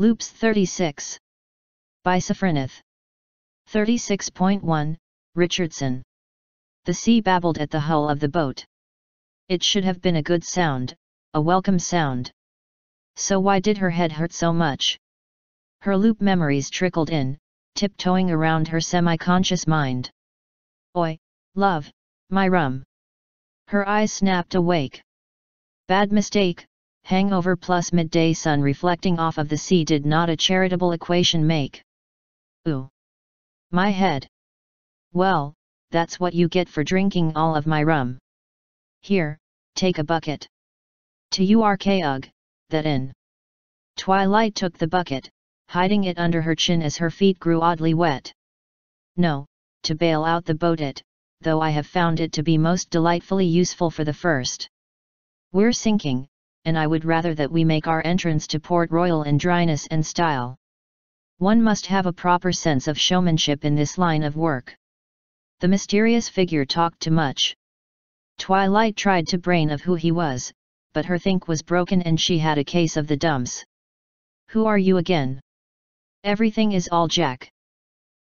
Loops 36. By Saphroneth. 36.1, Richardson. The sea babbled at the hull of the boat. It should have been a good sound, a welcome sound. So why did her head hurt so much? Her loop memories trickled in, tiptoeing around her semi-conscious mind. Oi, love, my rum. Her eyes snapped awake. Bad mistake, hangover plus midday sun reflecting off of the sea did not a charitable equation make. Ooh. My head. Well, that's what you get for drinking all of my rum. Here, take a bucket. To you ugh, that in. Twilight took the bucket, hiding it under her chin as her feet grew oddly wet. No, to bail out the boat it, though I have found it to be most delightfully useful for the first. We're sinking, and I would rather that we make our entrance to Port Royal in dryness and style. One must have a proper sense of showmanship in this line of work. The mysterious figure talked too much. Twilight tried to brain of who he was, but her think was broken and she had a case of the dumps. Who are you again? Everything is all Jack.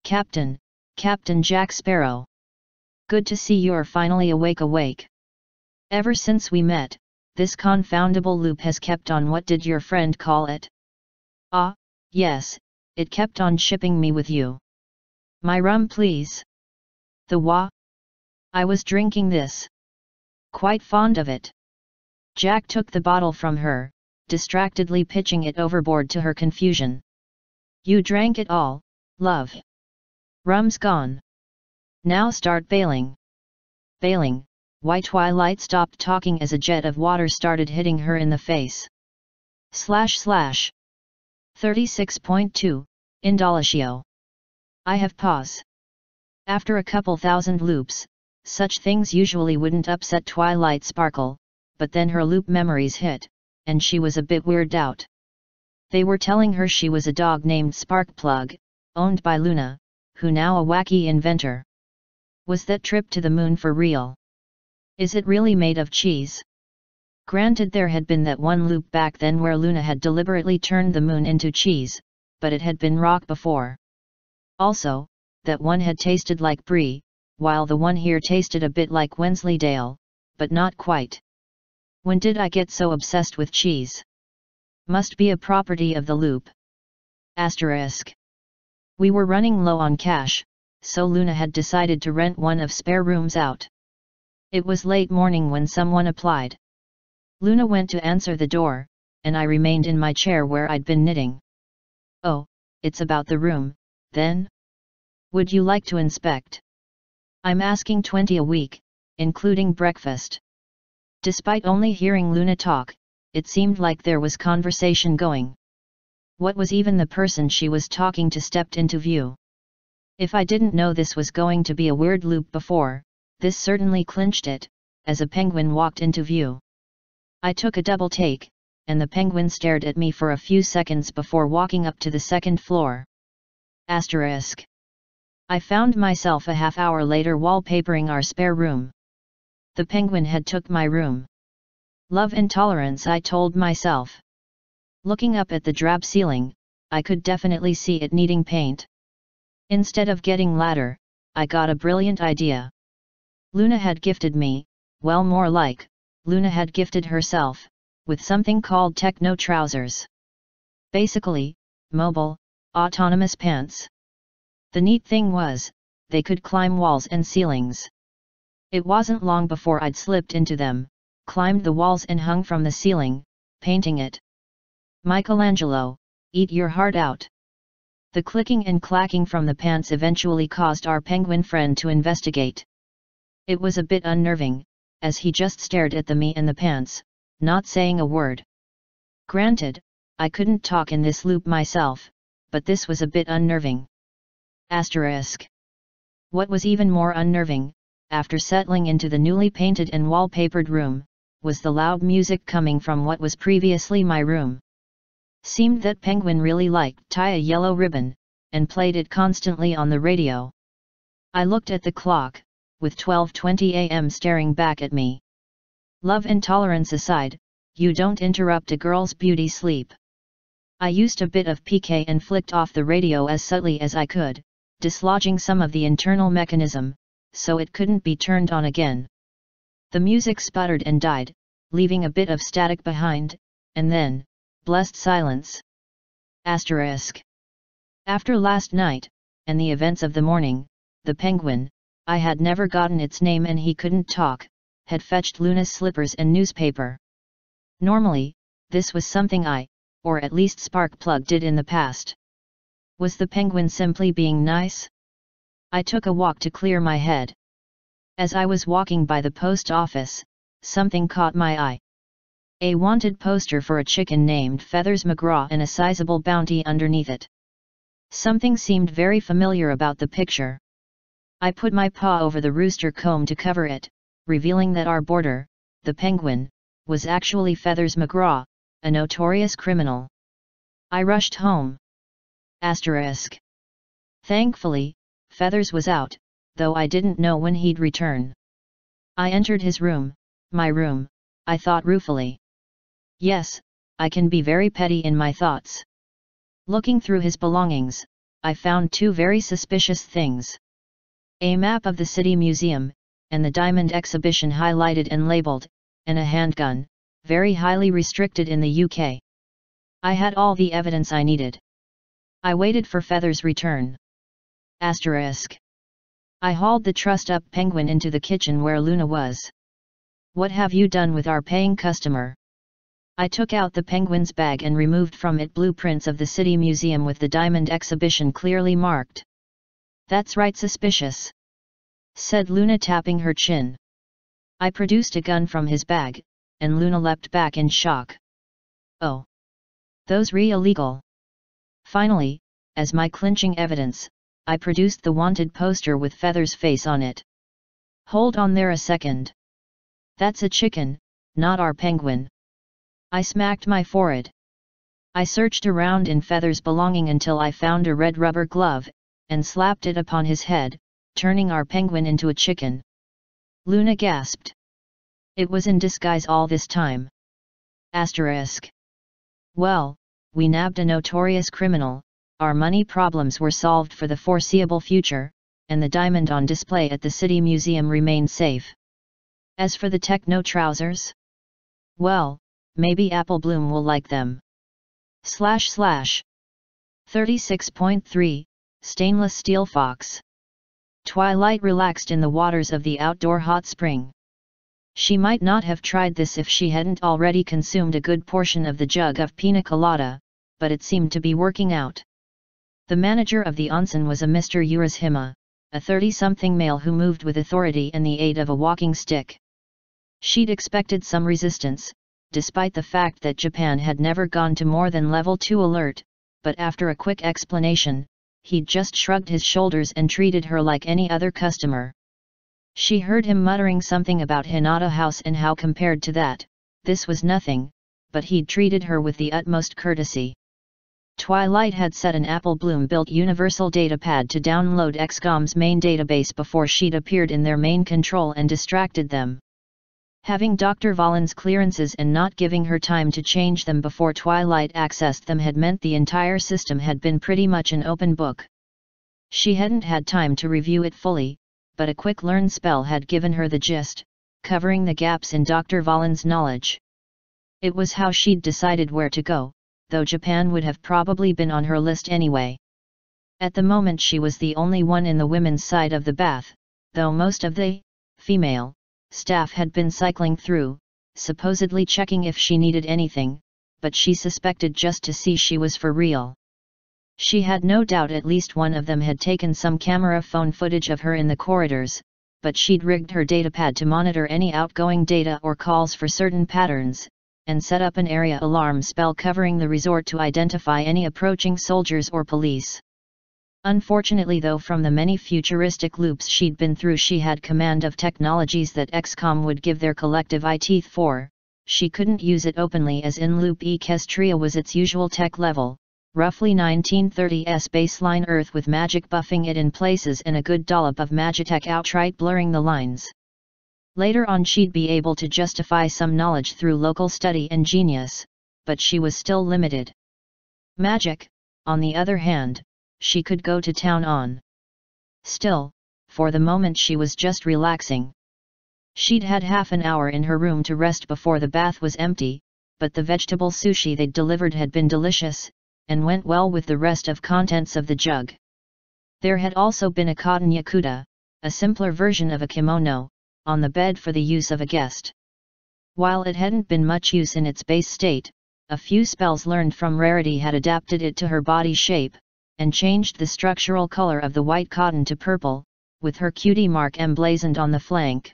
Captain, Captain Jack Sparrow. Good to see you're finally awake awake. Ever since we met, this confoundable loop has kept on what did your friend call it? Ah, yes, it kept on shipping me with you. My rum please. The wah? I was drinking this. Quite fond of it. Jack took the bottle from her, distractedly pitching it overboard to her confusion. You drank it all, love. Rum's gone. Now start bailing. Bailing, why Twilight stopped talking as a jet of water started hitting her in the face. Slash slash. 36.2, Indolatio. I have pause. After a couple thousand loops, such things usually wouldn't upset Twilight Sparkle, but then her loop memories hit, and she was a bit weirded out. They were telling her she was a dog named Sparkplug, owned by Luna, who now a wacky inventor. Was that trip to the moon for real? Is it really made of cheese? Granted there had been that one loop back then where Luna had deliberately turned the moon into cheese, but it had been rock before. Also, that one had tasted like brie, while the one here tasted a bit like Wensleydale, but not quite. When did I get so obsessed with cheese? Must be a property of the loop. Asterisk. We were running low on cash, so Luna had decided to rent one of spare rooms out. It was late morning when someone applied. Luna went to answer the door, and I remained in my chair where I'd been knitting. Oh, it's about the room, then? Would you like to inspect? I'm asking 20 a week, including breakfast. Despite only hearing Luna talk, it seemed like there was conversation going. What was even the person she was talking to stepped into view? If I didn't know this was going to be a weird loop before, this certainly clinched it, as a penguin walked into view. I took a double take, and the penguin stared at me for a few seconds before walking up to the second floor. Asterisk. I found myself a half hour later wallpapering our spare room. The penguin had took my room. Love intolerance I told myself. Looking up at the drab ceiling, I could definitely see it needing paint. Instead of getting ladder, I got a brilliant idea. Luna had gifted me, well more like, Luna had gifted herself, with something called techno trousers. Basically, mobile, autonomous pants. The neat thing was, they could climb walls and ceilings. It wasn't long before I'd slipped into them, climbed the walls and hung from the ceiling, painting it. Michelangelo, eat your heart out. The clicking and clacking from the pants eventually caused our penguin friend to investigate. It was a bit unnerving, as he just stared at the me and the pants, not saying a word. Granted, I couldn't talk in this loop myself, but this was a bit unnerving. Asterisk. What was even more unnerving, after settling into the newly painted and wallpapered room, was the loud music coming from what was previously my room. Seemed that Penguin really liked Tie a Yellow Ribbon, and played it constantly on the radio. I looked at the clock, with 12.20 am staring back at me. Love intolerance aside, you don't interrupt a girl's beauty sleep. I used a bit of PK and flicked off the radio as subtly as I could, dislodging some of the internal mechanism, so it couldn't be turned on again. The music sputtered and died, leaving a bit of static behind, and then, blessed silence. Asterisk. After last night, and the events of the morning, the penguin, I had never gotten its name and he couldn't talk, had fetched Luna's slippers and newspaper. Normally, this was something I, or at least Sparkplug did in the past. Was the penguin simply being nice? I took a walk to clear my head. As I was walking by the post office, something caught my eye. A wanted poster for a chicken named Feathers McGraw and a sizable bounty underneath it. Something seemed very familiar about the picture. I put my paw over the rooster comb to cover it, revealing that our boarder, the penguin, was actually Feathers McGraw, a notorious criminal. I rushed home. Asterisk. Thankfully, Feathers was out, though I didn't know when he'd return. I entered his room, my room, I thought ruefully. Yes, I can be very petty in my thoughts. Looking through his belongings, I found two very suspicious things. A map of the city museum, and the diamond exhibition highlighted and labeled, and a handgun, very highly restricted in the UK. I had all the evidence I needed. I waited for Feather's return. Asterisk. I hauled the trussed up penguin into the kitchen where Luna was. What have you done with our paying customer? I took out the penguin's bag and removed from it blueprints of the city museum with the diamond exhibition clearly marked. That's right suspicious. Said Luna tapping her chin. I produced a gun from his bag, and Luna leapt back in shock. Oh! Those re illegal. Finally, as my clinching evidence, I produced the wanted poster with Feather's face on it. Hold on there a second. That's a chicken, not our penguin. I smacked my forehead. I searched around in Feather's belonging until I found a red rubber glove, and slapped it upon his head, turning our penguin into a chicken. Luna gasped. It was in disguise all this time. Asterisk. Well, we nabbed a notorious criminal, our money problems were solved for the foreseeable future, and the diamond on display at the City Museum remained safe. As for the techno trousers? Well, maybe Apple Bloom will like them. Slash slash. 36.3, Stainless Steel Fox. Twilight relaxed in the waters of the outdoor hot spring. She might not have tried this if she hadn't already consumed a good portion of the jug of pina colada, but it seemed to be working out. The manager of the onsen was a Mr. Urashima, a 30-something male who moved with authority and the aid of a walking stick. She'd expected some resistance, despite the fact that Japan had never gone to more than level 2 alert, but after a quick explanation, he'd just shrugged his shoulders and treated her like any other customer. She heard him muttering something about Hinata House and how compared to that, this was nothing, but he'd treated her with the utmost courtesy. Twilight had set an Apple Bloom built universal datapad to download XCOM's main database before she'd appeared in their main control and distracted them. Having Dr. Vahlen's clearances and not giving her time to change them before Twilight accessed them had meant the entire system had been pretty much an open book. She hadn't had time to review it fully, but a quick learn spell had given her the gist, covering the gaps in Dr. Vahlen's knowledge. It was how she'd decided where to go, though Japan would have probably been on her list anyway. At the moment she was the only one in the women's side of the bath, though most of the female staff had been cycling through, supposedly checking if she needed anything, but she suspected just to see she was for real. She had no doubt at least one of them had taken some camera phone footage of her in the corridors, but she'd rigged her datapad to monitor any outgoing data or calls for certain patterns, and set up an area alarm spell covering the resort to identify any approaching soldiers or police. Unfortunately though from the many futuristic loops she'd been through she had command of technologies that XCOM would give their collective teeth for, she couldn't use it openly as in-loop Equestria was its usual tech level, roughly 1930s baseline Earth with magic buffing it in places and a good dollop of Magitech outright blurring the lines. Later on she'd be able to justify some knowledge through local study and genius, but she was still limited. Magic, on the other hand, she could go to town on. Still, for the moment she was just relaxing. She'd had half an hour in her room to rest before the bath was empty, but the vegetable sushi they'd delivered had been delicious, and went well with the rest of contents of the jug. There had also been a cotton yakuta, a simpler version of a kimono, on the bed for the use of a guest. While it hadn't been much use in its base state, a few spells learned from Rarity had adapted it to her body shape, and changed the structural color of the white cotton to purple, with her cutie mark emblazoned on the flank.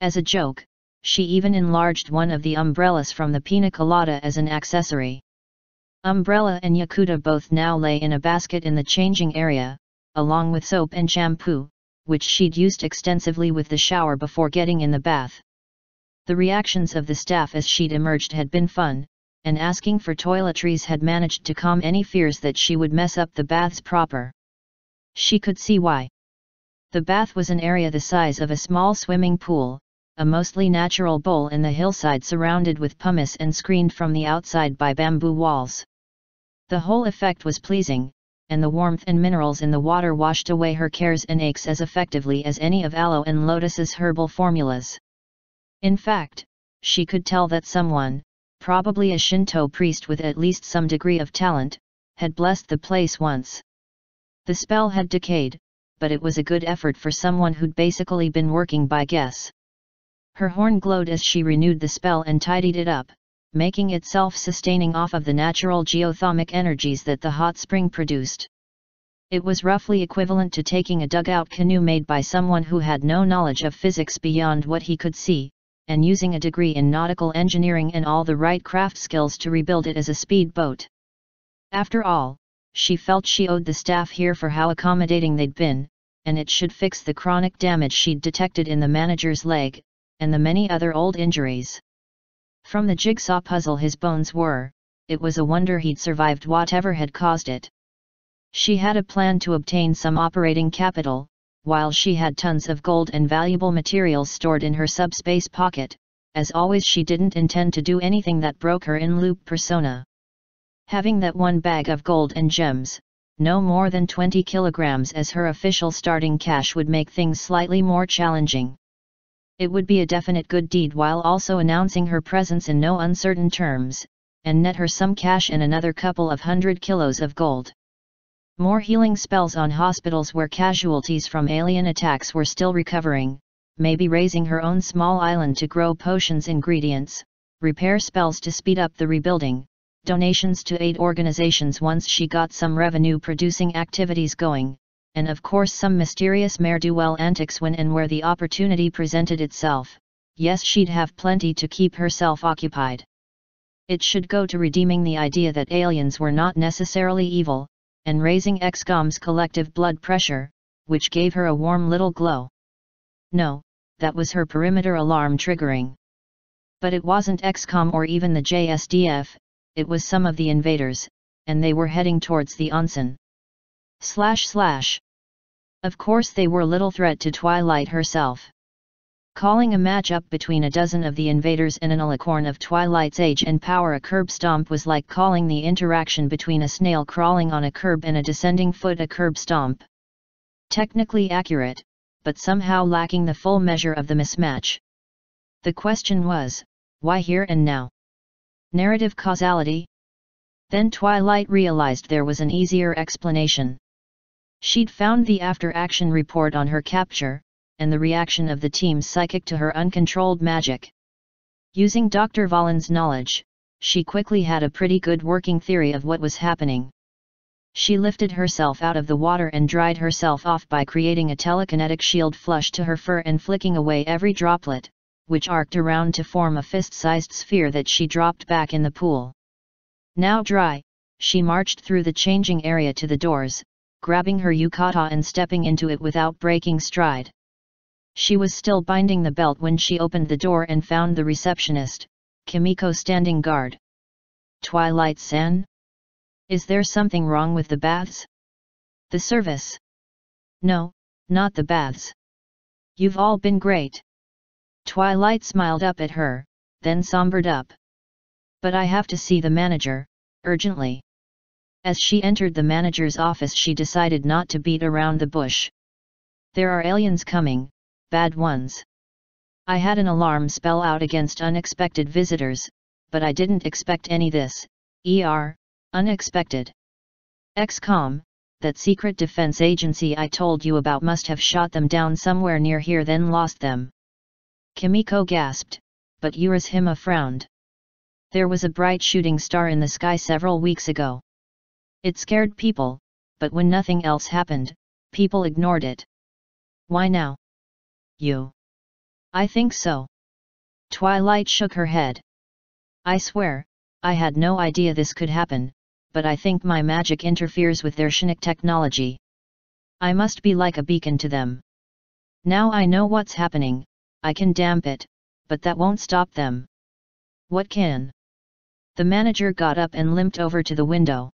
As a joke, she even enlarged one of the umbrellas from the pina colada as an accessory. Umbrella and Yakuta both now lay in a basket in the changing area, along with soap and shampoo, which she'd used extensively with the shower before getting in the bath. The reactions of the staff as she'd emerged had been fun, and asking for toiletries had managed to calm any fears that she would mess up the baths proper. She could see why. The bath was an area the size of a small swimming pool, a mostly natural bowl in the hillside surrounded with pumice and screened from the outside by bamboo walls. The whole effect was pleasing, and the warmth and minerals in the water washed away her cares and aches as effectively as any of Aloe and Lotus's herbal formulas. In fact, she could tell that someone, probably a Shinto priest with at least some degree of talent, had blessed the place once. The spell had decayed, but it was a good effort for someone who'd basically been working by guess. Her horn glowed as she renewed the spell and tidied it up, making it self-sustaining off of the natural geothermic energies that the hot spring produced. It was roughly equivalent to taking a dugout canoe made by someone who had no knowledge of physics beyond what he could see, and using a degree in nautical engineering and all the right craft skills to rebuild it as a speedboat. After all, she felt she owed the staff here for how accommodating they'd been, and it should fix the chronic damage she'd detected in the manager's leg, and the many other old injuries. From the jigsaw puzzle his bones were, it was a wonder he'd survived whatever had caused it. She had a plan to obtain some operating capital, while she had tons of gold and valuable materials stored in her subspace pocket, as always she didn't intend to do anything that broke her in-loop persona. Having that one bag of gold and gems, no more than 20 kilograms as her official starting cash would make things slightly more challenging it would be a definite good deed while also announcing her presence in no uncertain terms, and net her some cash and another couple of hundred kilos of gold. More healing spells on hospitals where casualties from alien attacks were still recovering, maybe raising her own small island to grow potions ingredients, repair spells to speed up the rebuilding, donations to aid organizations once she got some revenue producing activities going, and of course some mysterious ne'er-do-well antics when and where the opportunity presented itself, yes she'd have plenty to keep herself occupied. It should go to redeeming the idea that aliens were not necessarily evil, and raising XCOM's collective blood pressure, which gave her a warm little glow. No, that was her perimeter alarm triggering. But it wasn't XCOM or even the JSDF, it was some of the invaders, and they were heading towards the onsen. Slash slash. Of course they were little threat to Twilight herself. Calling a match up between a dozen of the invaders in an alicorn of Twilight's age and power a curb stomp was like calling the interaction between a snail crawling on a curb and a descending foot a curb stomp. Technically accurate, but somehow lacking the full measure of the mismatch. The question was, why here and now? Narrative causality? Then Twilight realized there was an easier explanation. She'd found the after-action report on her capture, and the reaction of the team's psychic to her uncontrolled magic. Using Dr. Vahlen's knowledge, she quickly had a pretty good working theory of what was happening. She lifted herself out of the water and dried herself off by creating a telekinetic shield flush to her fur and flicking away every droplet, which arced around to form a fist-sized sphere that she dropped back in the pool. Now dry, she marched through the changing area to the doors, grabbing her yukata and stepping into it without breaking stride. She was still binding the belt when she opened the door and found the receptionist, Kimiko standing guard. Twilight San? Is there something wrong with the baths? The service? No, not the baths. You've all been great. Twilight smiled up at her, then sombered up. But I have to see the manager, urgently. As she entered the manager's office she decided not to beat around the bush. There are aliens coming, bad ones. I had an alarm spell out against unexpected visitors, but I didn't expect any this, er, unexpected. XCOM, that secret defense agency I told you about must have shot them down somewhere near here then lost them. Kimiko gasped, but Urashima frowned. There was a bright shooting star in the sky several weeks ago. It scared people, but when nothing else happened, people ignored it. Why now? You. I think so. Twilight shook her head. I swear, I had no idea this could happen, but I think my magic interferes with their psionic technology. I must be like a beacon to them. Now I know what's happening, I can damp it, but that won't stop them. What can? The manager got up and limped over to the window.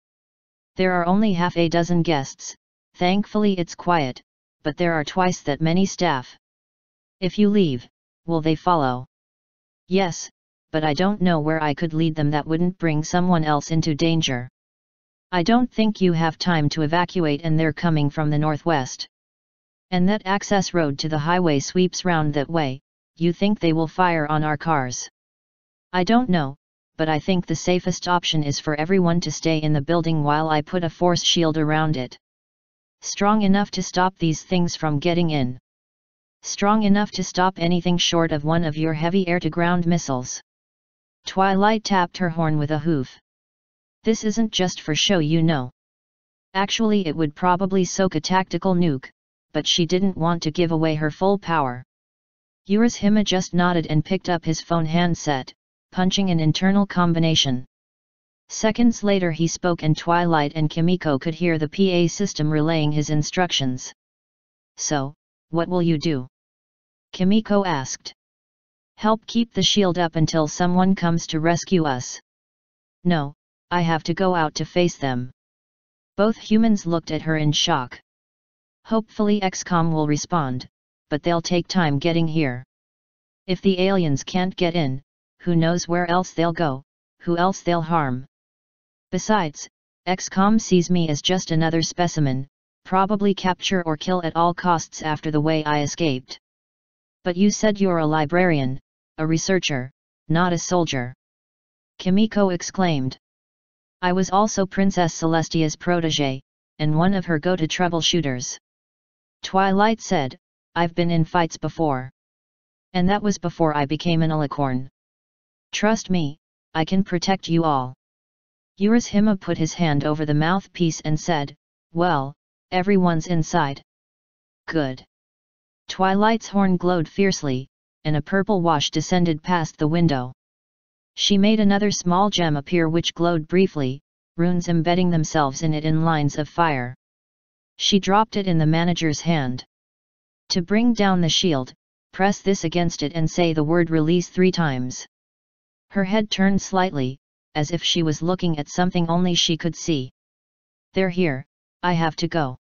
There are only half a dozen guests, thankfully it's quiet, but there are twice that many staff. If you leave, will they follow? Yes, but I don't know where I could lead them that wouldn't bring someone else into danger. I don't think you have time to evacuate and they're coming from the northwest. And that access road to the highway sweeps round that way, you think they will fire on our cars? I don't know, but I think the safest option is for everyone to stay in the building while I put a force shield around it strong enough to stop these things from getting in. Strong enough to stop anything short of one of your heavy air-to-ground missiles. Twilight tapped her horn with a hoof. This isn't just for show you know. Actually it would probably soak a tactical nuke, but she didn't want to give away her full power. Urashima just nodded and picked up his phone handset, punching an internal combination. Seconds later he spoke and Twilight and Kimiko could hear the PA system relaying his instructions. So, what will you do? Kimiko asked. Help keep the shield up until someone comes to rescue us. No, I have to go out to face them. Both humans looked at her in shock. Hopefully XCOM will respond, but they'll take time getting here. If the aliens can't get in, who knows where else they'll go, who else they'll harm. Besides, XCOM sees me as just another specimen, probably capture or kill at all costs after the way I escaped. But you said you're a librarian, a researcher, not a soldier. Kimiko exclaimed. I was also Princess Celestia's protege, and one of her go-to troubleshooters. Twilight said, I've been in fights before. And that was before I became an alicorn. Trust me, I can protect you all. Urashima put his hand over the mouthpiece and said, Well, everyone's inside. Good. Twilight's horn glowed fiercely, and a purple wash descended past the window. She made another small gem appear which glowed briefly, runes embedding themselves in it in lines of fire. She dropped it in the manager's hand. To bring down the shield, press this against it and say the word release three times. Her head turned slightly, as if she was looking at something only she could see. They're here, I have to go.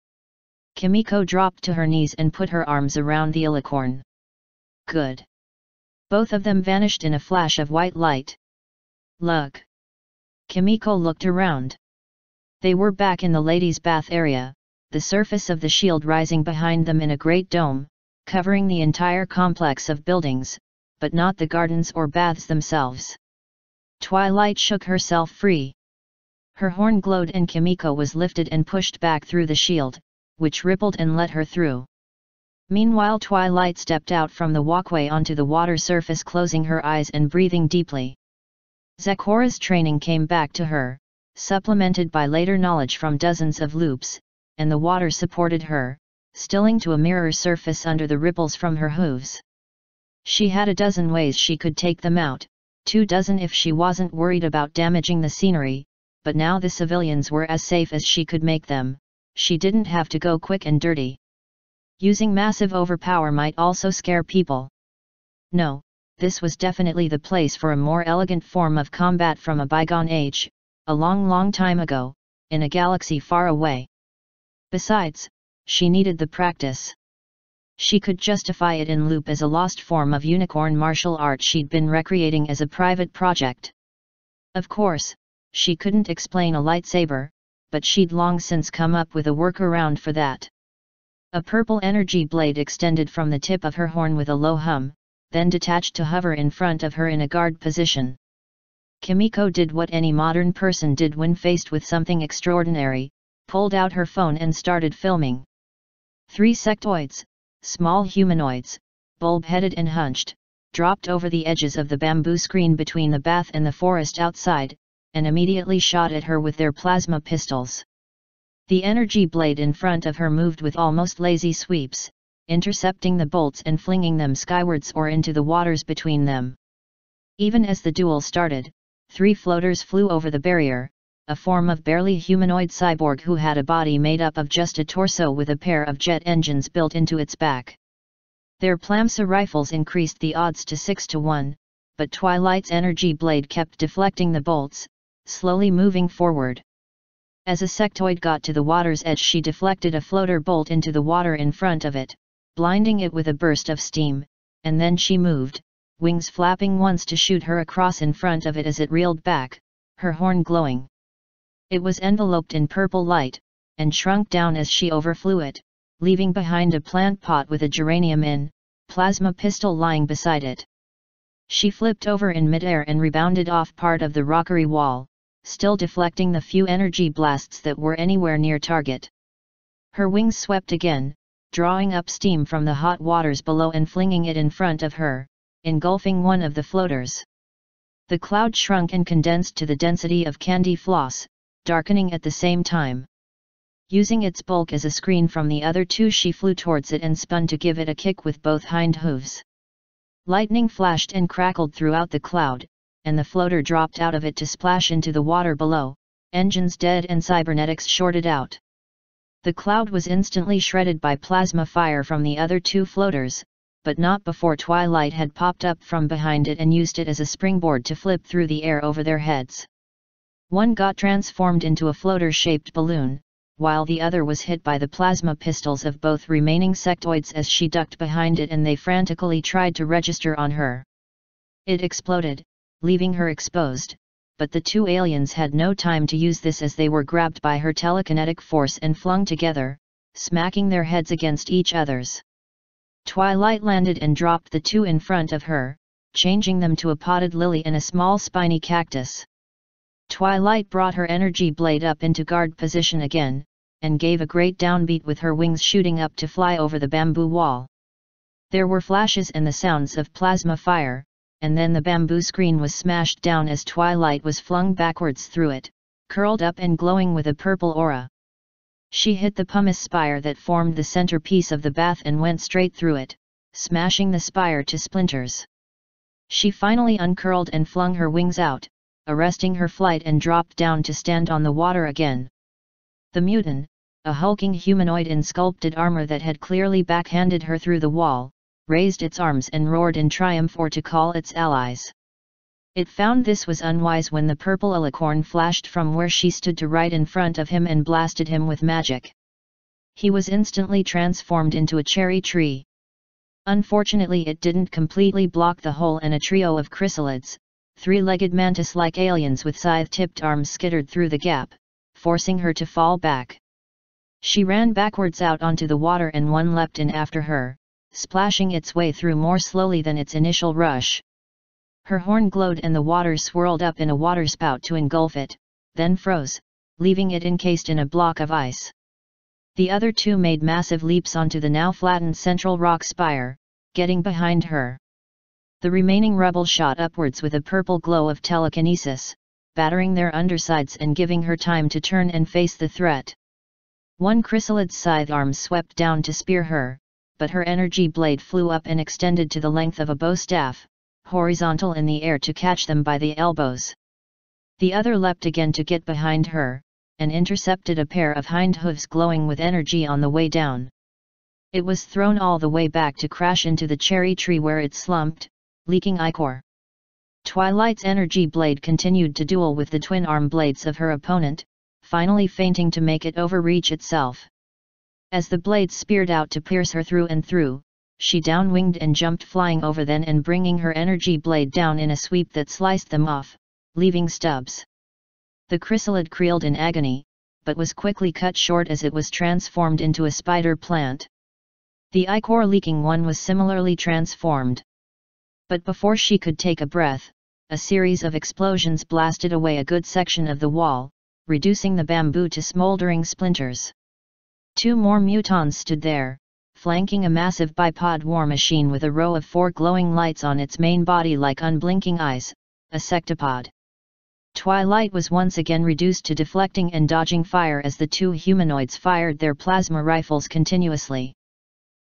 Kimiko dropped to her knees and put her arms around the alicorn. Good. Both of them vanished in a flash of white light. Look. Kimiko looked around. They were back in the ladies' bath area, the surface of the shield rising behind them in a great dome, covering the entire complex of buildings, but not the gardens or baths themselves. Twilight shook herself free. Her horn glowed and Kimiko was lifted and pushed back through the shield, which rippled and let her through. Meanwhile Twilight stepped out from the walkway onto the water surface closing her eyes and breathing deeply. Zecora's training came back to her, supplemented by later knowledge from dozens of loops, and the water supported her, stilling to a mirror surface under the ripples from her hooves. She had a dozen ways she could take them out, two dozen if she wasn't worried about damaging the scenery, but now the civilians were as safe as she could make them, she didn't have to go quick and dirty. Using massive overpower might also scare people. No, this was definitely the place for a more elegant form of combat from a bygone age, a long long time ago, in a galaxy far away. Besides, she needed the practice she could justify it in loop as a lost form of unicorn martial art she'd been recreating as a private project. Of course, she couldn't explain a lightsaber, but she'd long since come up with a workaround for that. A purple energy blade extended from the tip of her horn with a low hum, then detached to hover in front of her in a guard position. Kimiko did what any modern person did when faced with something extraordinary, pulled out her phone and started filming. Three sectoids, small humanoids, bulb-headed and hunched, dropped over the edges of the bamboo screen between the bath and the forest outside, and immediately shot at her with their plasma pistols. The energy blade in front of her moved with almost lazy sweeps, intercepting the bolts and flinging them skywards or into the waters between them. Even as the duel started, three floaters flew over the barrier, a form of barely humanoid cyborg who had a body made up of just a torso with a pair of jet engines built into its back. Their Plasma rifles increased the odds to 6 to 1, but Twilight's energy blade kept deflecting the bolts, slowly moving forward. As a sectoid got to the water's edge she deflected a floater bolt into the water in front of it, blinding it with a burst of steam, and then she moved, wings flapping once to shoot her across in front of it as it reeled back, her horn glowing. It was enveloped in purple light, and shrunk down as she overflew it, leaving behind a plant pot with a geranium in, plasma pistol lying beside it. She flipped over in midair and rebounded off part of the rockery wall, still deflecting the few energy blasts that were anywhere near target. Her wings swept again, drawing up steam from the hot waters below and flinging it in front of her, engulfing one of the floaters. The cloud shrunk and condensed to the density of candy floss, darkening at the same time. Using its bulk as a screen from the other two she flew towards it and spun to give it a kick with both hind hooves. Lightning flashed and crackled throughout the cloud, and the floater dropped out of it to splash into the water below, engines dead and cybernetics shorted out. The cloud was instantly shredded by plasma fire from the other two floaters, but not before Twilight had popped up from behind it and used it as a springboard to flip through the air over their heads. One got transformed into a floater-shaped balloon, while the other was hit by the plasma pistols of both remaining sectoids as she ducked behind it and they frantically tried to register on her. It exploded, leaving her exposed, but the two aliens had no time to use this as they were grabbed by her telekinetic force and flung together, smacking their heads against each other's. Twilight landed and dropped the two in front of her, changing them to a potted lily and a small spiny cactus. Twilight brought her energy blade up into guard position again, and gave a great downbeat with her wings shooting up to fly over the bamboo wall. There were flashes and the sounds of plasma fire, and then the bamboo screen was smashed down as twilight was flung backwards through it, curled up and glowing with a purple aura. She hit the pumice spire that formed the centerpiece of the bath and went straight through it, smashing the spire to splinters. She finally uncurled and flung her wings out, arresting her flight and dropped down to stand on the water again. The muton, a hulking humanoid in sculpted armor that had clearly backhanded her through the wall, raised its arms and roared in triumph or to call its allies. It found this was unwise when the purple alicorn flashed from where she stood to right in front of him and blasted him with magic. He was instantly transformed into a cherry tree. Unfortunately it didn't completely block the hole and a trio of chrysalids, three-legged mantis-like aliens with scythe-tipped arms skittered through the gap, forcing her to fall back. She ran backwards out onto the water and one leapt in after her, splashing its way through more slowly than its initial rush. Her horn glowed and the water swirled up in a waterspout to engulf it, then froze, leaving it encased in a block of ice. The other two made massive leaps onto the now flattened central rock spire, getting behind her. The remaining rebel shot upwards with a purple glow of telekinesis, battering their undersides and giving her time to turn and face the threat. One chrysalid scythe arm swept down to spear her, but her energy blade flew up and extended to the length of a bow staff, horizontal in the air to catch them by the elbows. The other leapt again to get behind her, and intercepted a pair of hind hooves glowing with energy on the way down. It was thrown all the way back to crash into the cherry tree where it slumped, leaking ichor. Twilight's energy blade continued to duel with the twin arm blades of her opponent, finally feinting to make it overreach itself. As the blade speared out to pierce her through and through, she downwinged and jumped flying over then and bringing her energy blade down in a sweep that sliced them off, leaving stubs. The chrysalid creeled in agony, but was quickly cut short as it was transformed into a spider plant. The ichor leaking one was similarly transformed. But before she could take a breath, a series of explosions blasted away a good section of the wall, reducing the bamboo to smoldering splinters. Two more mutons stood there, flanking a massive bipod war machine with a row of four glowing lights on its main body like unblinking eyes, a sectopod. Twilight was once again reduced to deflecting and dodging fire as the two humanoids fired their plasma rifles continuously.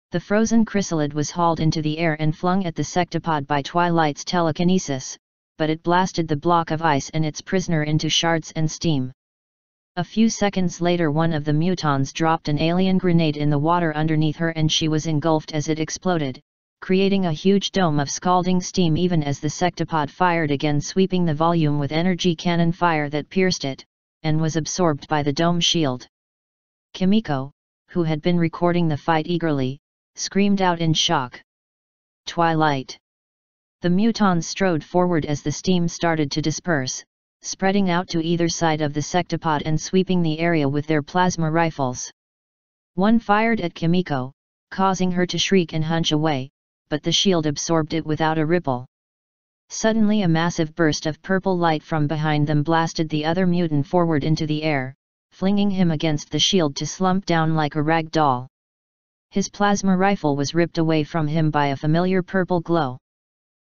The frozen chrysalid was hauled into the air and flung at the sectopod by Twilight's telekinesis, but it blasted the block of ice and its prisoner into shards and steam. A few seconds later one of the mutons dropped an alien grenade in the water underneath her and she was engulfed as it exploded, creating a huge dome of scalding steam even as the sectopod fired again sweeping the volume with energy cannon fire that pierced it, and was absorbed by the dome shield. Kimiko, who had been recording the fight eagerly, screamed out in shock. Twilight. The mutons strode forward as the steam started to disperse, spreading out to either side of the sectopod and sweeping the area with their plasma rifles. One fired at Kimiko, causing her to shriek and hunch away, but the shield absorbed it without a ripple. Suddenly a massive burst of purple light from behind them blasted the other muton forward into the air, flinging him against the shield to slump down like a rag doll. His plasma rifle was ripped away from him by a familiar purple glow.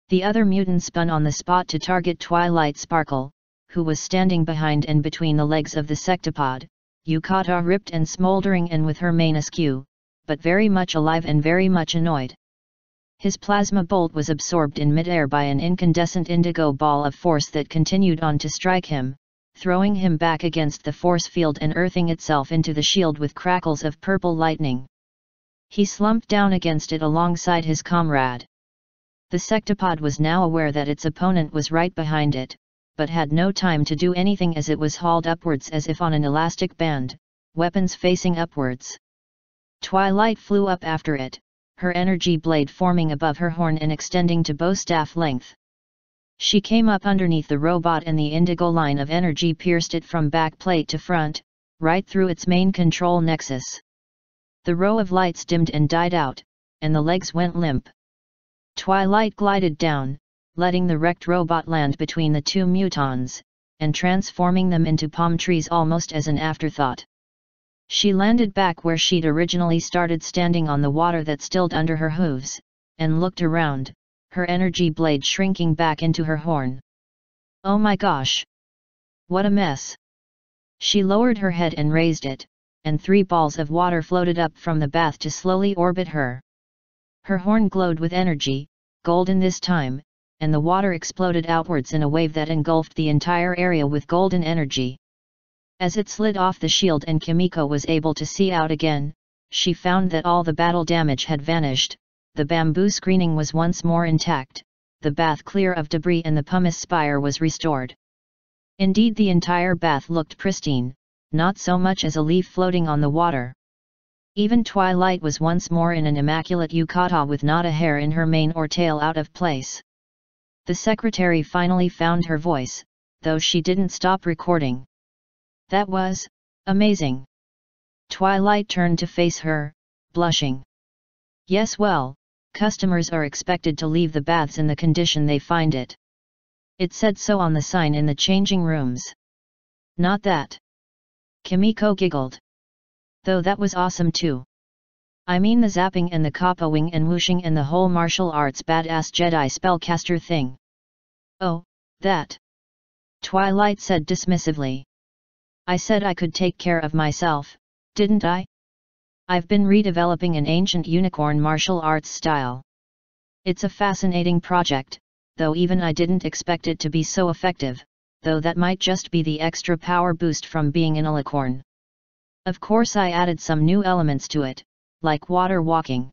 The other muton spun on the spot to target Twilight Sparkle, who was standing behind and between the legs of the sectopod, Yukata ripped and smoldering and with her mane askew, but very much alive and very much annoyed. His plasma bolt was absorbed in midair by an incandescent indigo ball of force that continued on to strike him, throwing him back against the force field and earthing itself into the shield with crackles of purple lightning. He slumped down against it alongside his comrade. The sectopod was now aware that its opponent was right behind it, but had no time to do anything as it was hauled upwards as if on an elastic band, weapons facing upwards. Twilight flew up after it, her energy blade forming above her horn and extending to bow staff length. She came up underneath the robot and the indigo line of energy pierced it from back plate to front, right through its main control nexus. The row of lights dimmed and died out, and the legs went limp. Twilight glided down, letting the wrecked robot land between the two mutons, and transforming them into palm trees almost as an afterthought. She landed back where she'd originally started standing on the water that stilled under her hooves, and looked around, her energy blade shrinking back into her horn. Oh my gosh! What a mess! She lowered her head and raised it, and three balls of water floated up from the bath to slowly orbit her. Her horn glowed with energy, golden this time, and the water exploded outwards in a wave that engulfed the entire area with golden energy. As it slid off the shield and Kimiko was able to see out again, she found that all the battle damage had vanished, the bamboo screening was once more intact, the bath clear of debris and the pumice spire was restored. Indeed the entire bath looked pristine, not so much as a leaf floating on the water. Even Twilight was once more in an immaculate yukata with not a hair in her mane or tail out of place. The secretary finally found her voice, though she didn't stop recording. That was, amazing. Twilight turned to face her, blushing. Yes well, customers are expected to leave the baths in the condition they find it. It said so on the sign in the changing rooms. Not that. Kimiko giggled. Though that was awesome too. I mean the zapping and the kapowing and whooshing and the whole martial arts badass Jedi spellcaster thing. Oh, that. Twilight said dismissively. I said I could take care of myself, didn't I? I've been redeveloping an ancient unicorn martial arts style. It's a fascinating project, though even I didn't expect it to be so effective, though that might just be the extra power boost from being an alicorn. Of course I added some new elements to it, like water walking.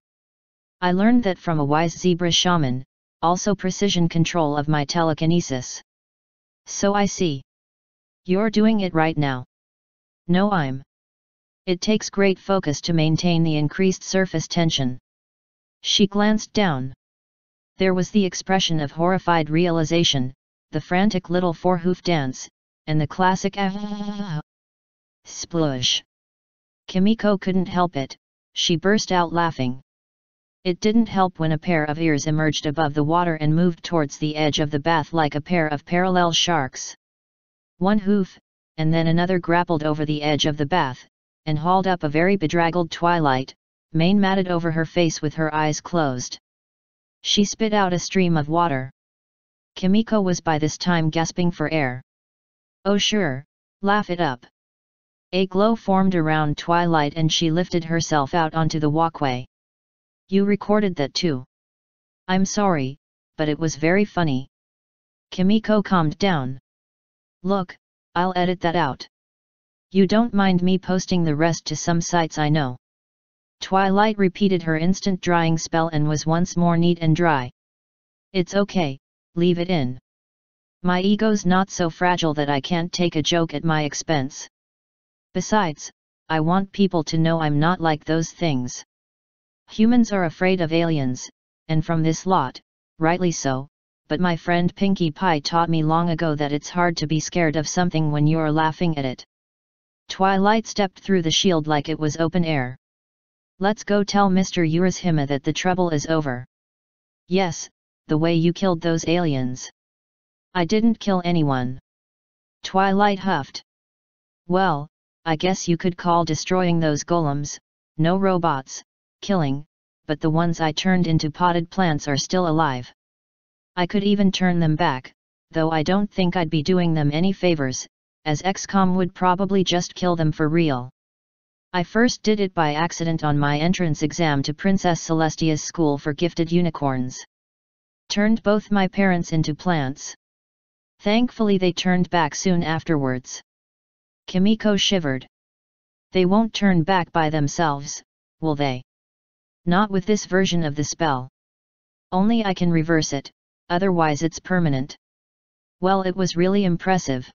I learned that from a wise zebra shaman, also precision control of my telekinesis. So I see. You're doing it right now. No I'm. It takes great focus to maintain the increased surface tension. She glanced down. There was the expression of horrified realization, the frantic little four-hoof dance, and the classic ah. Splush. Kimiko couldn't help it, she burst out laughing. It didn't help when a pair of ears emerged above the water and moved towards the edge of the bath like a pair of parallel sharks. One hoof, and then another grappled over the edge of the bath, and hauled up a very bedraggled Twilight, mane matted over her face with her eyes closed. She spit out a stream of water. Kimiko was by this time gasping for air. Oh sure, laugh it up. A glow formed around Twilight and she lifted herself out onto the walkway. You recorded that too. I'm sorry, but it was very funny. Kimiko calmed down. Look, I'll edit that out. You don't mind me posting the rest to some sites I know. Twilight repeated her instant drying spell and was once more neat and dry. It's okay, leave it in. My ego's not so fragile that I can't take a joke at my expense. Besides, I want people to know I'm not like those things. Humans are afraid of aliens, and from this lot, rightly so, but my friend Pinkie Pie taught me long ago that it's hard to be scared of something when you're laughing at it. Twilight stepped through the shield like it was open air. Let's go tell Mr. Urashima that the trouble is over. Yes, the way you killed those aliens. I didn't kill anyone. Twilight huffed. Well, I guess you could call destroying those golems, no robots, killing, but the ones I turned into potted plants are still alive. I could even turn them back, though I don't think I'd be doing them any favors, as XCOM would probably just kill them for real. I first did it by accident on my entrance exam to Princess Celestia's school for gifted unicorns. Turned both my parents into plants. Thankfully they turned back soon afterwards. Kimiko shivered. They won't turn back by themselves, will they? Not with this version of the spell. Only I can reverse it, otherwise it's permanent. Well it was really impressive.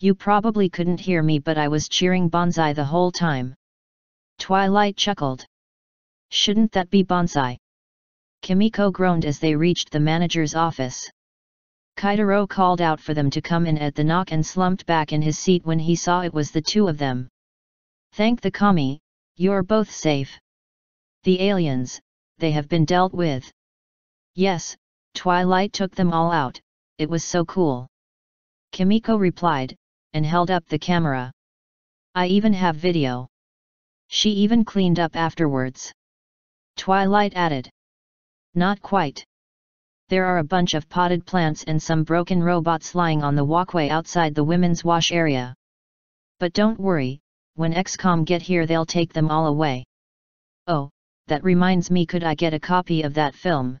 You probably couldn't hear me but I was cheering Banzai the whole time. Twilight chuckled. Shouldn't that be Bonsai? Kimiko groaned as they reached the manager's office. Kaitaro called out for them to come in at the knock and slumped back in his seat when he saw it was the two of them. Thank the kami, you're both safe. The aliens, they have been dealt with. Yes, Twilight took them all out, it was so cool. Kimiko replied, and held up the camera. I even have video. She even cleaned up afterwards. Twilight added. Not quite. There are a bunch of potted plants and some broken robots lying on the walkway outside the women's wash area. But don't worry, when XCOM get here they'll take them all away. Oh, that reminds me could I get a copy of that film?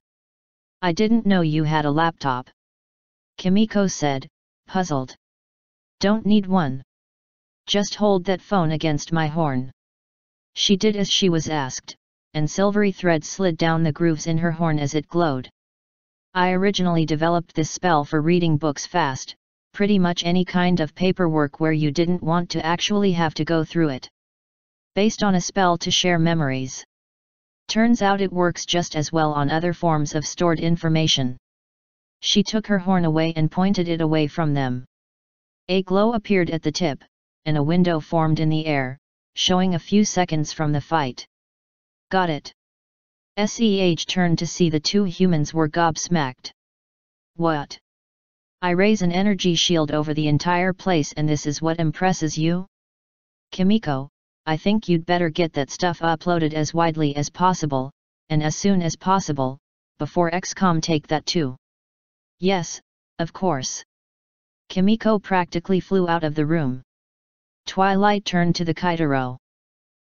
I didn't know you had a laptop. Kimiko said, puzzled. Don't need one. Just hold that phone against my horn. She did as she was asked, and silvery thread slid down the grooves in her horn as it glowed. I originally developed this spell for reading books fast, pretty much any kind of paperwork where you didn't want to actually have to go through it. Based on a spell to share memories. Turns out it works just as well on other forms of stored information. She took her horn away and pointed it away from them. A glow appeared at the tip, and a window formed in the air, showing a few seconds from the fight. Got it. SEH turned to see the two humans were gobsmacked. What? I raise an energy shield over the entire place and this is what impresses you? Kimiko, I think you'd better get that stuff uploaded as widely as possible, and as soon as possible, before XCOM take that too. Yes, of course. Kimiko practically flew out of the room. Twilight turned to the Kaitaro.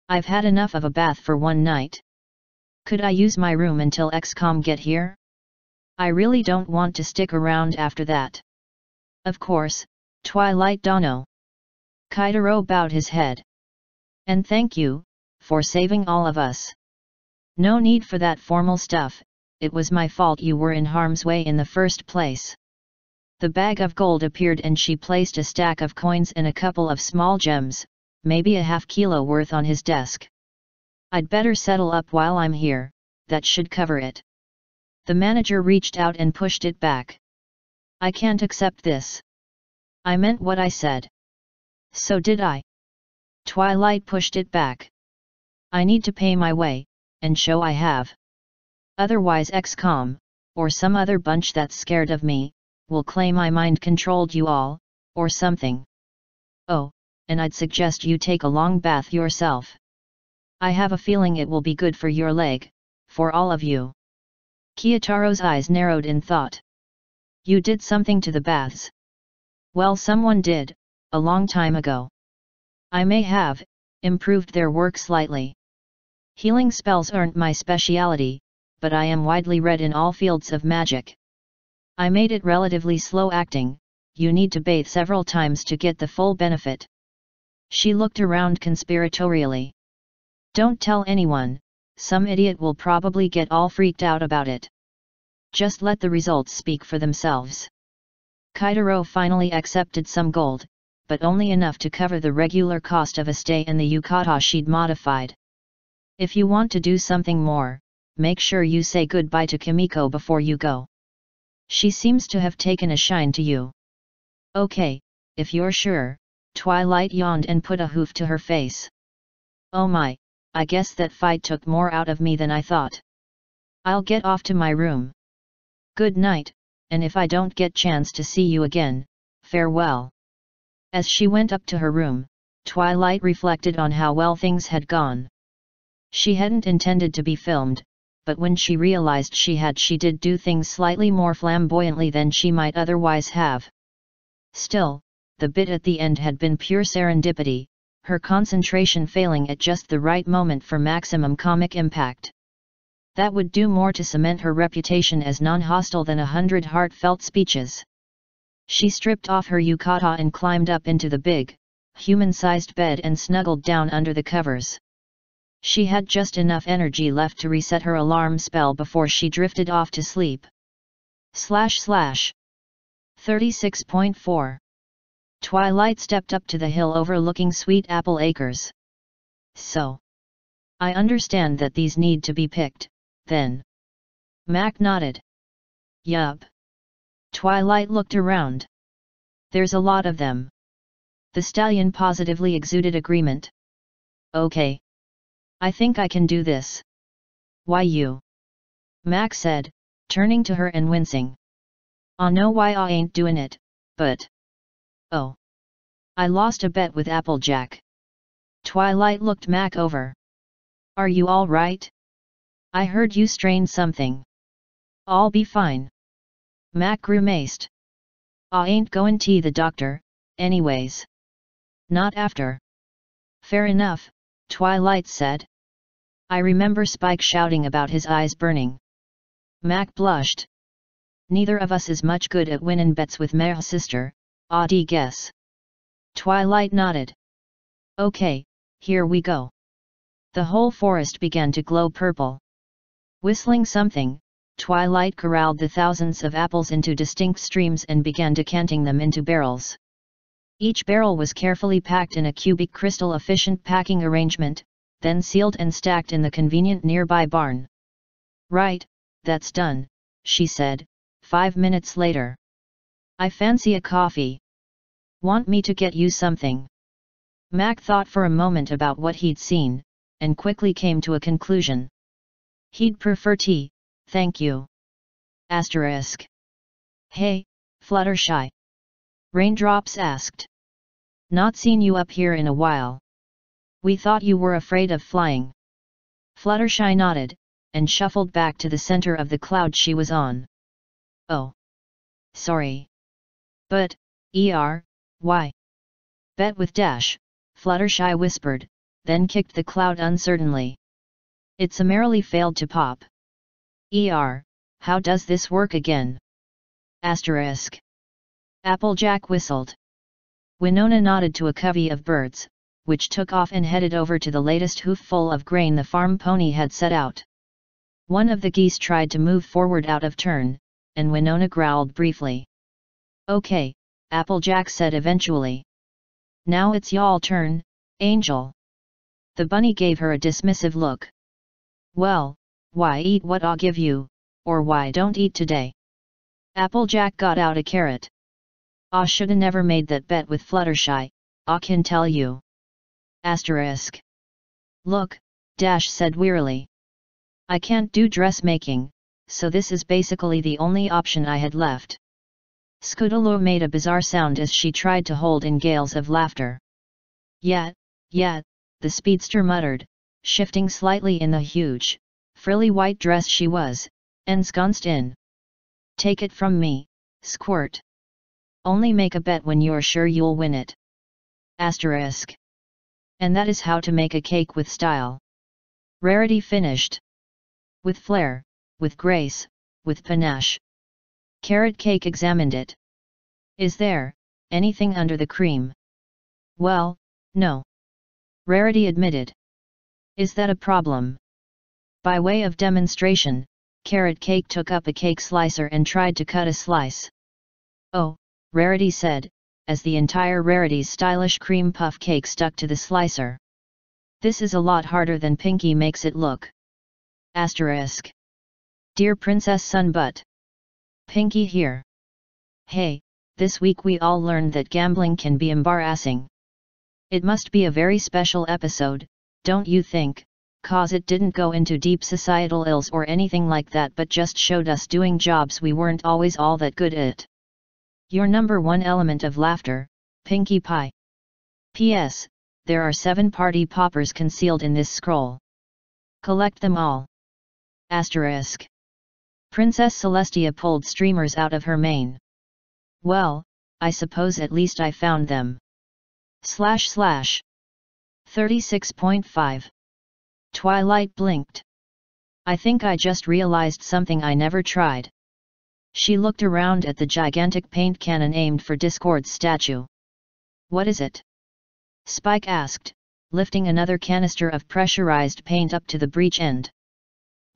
I've had enough of a bath for one night. Could I use my room until XCOM get here? I really don't want to stick around after that. Of course, Twilight Dono. Kaitaro bowed his head. And thank you, for saving all of us. No need for that formal stuff, it was my fault you were in harm's way in the first place. The bag of gold appeared and she placed a stack of coins and a couple of small gems, maybe a half kilo worth on his desk. I'd better settle up while I'm here, that should cover it. The manager reached out and pushed it back. I can't accept this. I meant what I said. So did I. Twilight pushed it back. I need to pay my way, and show I have. Otherwise XCOM, or some other bunch that's scared of me, will claim I mind controlled you all, or something. Oh, and I'd suggest you take a long bath yourself. I have a feeling it will be good for your leg, for all of you. Kaitaro's eyes narrowed in thought. You did something to the baths. Well someone did, a long time ago. I may have, improved their work slightly. Healing spells aren't my speciality, but I am widely read in all fields of magic. I made it relatively slow acting, you need to bathe several times to get the full benefit. She looked around conspiratorially. Don't tell anyone, some idiot will probably get all freaked out about it. Just let the results speak for themselves. Kaitaro finally accepted some gold, but only enough to cover the regular cost of a stay in the yukata she'd modified. If you want to do something more, make sure you say goodbye to Kimiko before you go. She seems to have taken a shine to you. Okay, if you're sure, Twilight yawned and put a hoof to her face. Oh my, I guess that fight took more out of me than I thought. I'll get off to my room. Good night, and if I don't get chance to see you again, farewell. As she went up to her room, Twilight reflected on how well things had gone. She hadn't intended to be filmed, but when she realized she had she did do things slightly more flamboyantly than she might otherwise have. Still, the bit at the end had been pure serendipity, her concentration failing at just the right moment for maximum comic impact. That would do more to cement her reputation as non-hostile than a hundred heartfelt speeches. She stripped off her yukata and climbed up into the big, human-sized bed and snuggled down under the covers. She had just enough energy left to reset her alarm spell before she drifted off to sleep. Slash slash. 36.4 Twilight stepped up to the hill overlooking Sweet Apple Acres. So. I understand that these need to be picked, then. Mac nodded. Yup. Twilight looked around. There's a lot of them. The stallion positively exuded agreement. Okay. I think I can do this. Why you? Mac said, turning to her and wincing. I know why I ain't doing it, but... Oh. I lost a bet with Applejack. Twilight looked Mac over. Are you all right? I heard you strained something. I'll be fine. Mac grew grimaced. I ain't goin' to the doctor, anyways. Not after. Fair enough, Twilight said. I remember Spike shouting about his eyes burning. Mac blushed. Neither of us is much good at winnin' bets with Mer's sister, Audi guess. Twilight nodded. Okay, here we go. The whole forest began to glow purple. Whistling something, Twilight corralled the thousands of apples into distinct streams and began decanting them into barrels. Each barrel was carefully packed in a cubic crystal efficient packing arrangement, then sealed and stacked in the convenient nearby barn. Right, that's done, she said, five minutes later. I fancy a coffee. Want me to get you something? Mac thought for a moment about what he'd seen, and quickly came to a conclusion. He'd prefer tea, Thank you. Asterisk. Hey, Fluttershy. Raindrops asked. Not seen you up here in a while. We thought you were afraid of flying. Fluttershy nodded, and shuffled back to the center of the cloud she was on. Oh. Sorry. But, er, why? Bet with Dash, Fluttershy whispered, then kicked the cloud uncertainly. It summarily failed to pop. Er, how does this work again? Asterisk. Applejack whistled. Winona nodded to a covey of birds, which took off and headed over to the latest hoofful of grain the farm pony had set out. One of the geese tried to move forward out of turn, and Winona growled briefly. Okay, Applejack said eventually. Now it's y'all turn, Angel. The bunny gave her a dismissive look. Well, why eat what I'll give you, or why don't eat today? Applejack got out a carrot. I shoulda never made that bet with Fluttershy, I can tell you. Asterisk. Look, Dash said wearily. I can't do dressmaking, so this is basically the only option I had left. Scootaloo made a bizarre sound as she tried to hold in gales of laughter. Yet, yet, the speedster muttered, shifting slightly in the huge, frilly white dress she was, ensconced in. Take it from me, squirt. Only make a bet when you're sure you'll win it. Asterisk. And that is how to make a cake with style. Rarity finished with flair, with grace, with panache. Carrot cake examined it. Is there, anything under the cream? Well, no. Rarity admitted. Is that a problem? By way of demonstration, Carrot Cake took up a cake slicer and tried to cut a slice. Oh, Rarity said, as the entire Rarity's stylish cream puff cake stuck to the slicer. This is a lot harder than Pinkie makes it look. Asterisk. Dear Princess Sunbutt. Pinky here. Hey, this week we all learned that gambling can be embarrassing. It must be a very special episode, don't you think, cause it didn't go into deep societal ills or anything like that but just showed us doing jobs we weren't always all that good at. Your number one element of laughter, Pinkie Pie. P.S. There are seven party poppers concealed in this scroll. Collect them all. Asterisk. Princess Celestia pulled streamers out of her mane. Well, I suppose at least I found them. Slash slash. 36.5. Twilight blinked. I think I just realized something I never tried. She looked around at the gigantic paint cannon aimed for Discord's statue. What is it? Spike asked, lifting another canister of pressurized paint up to the breech end.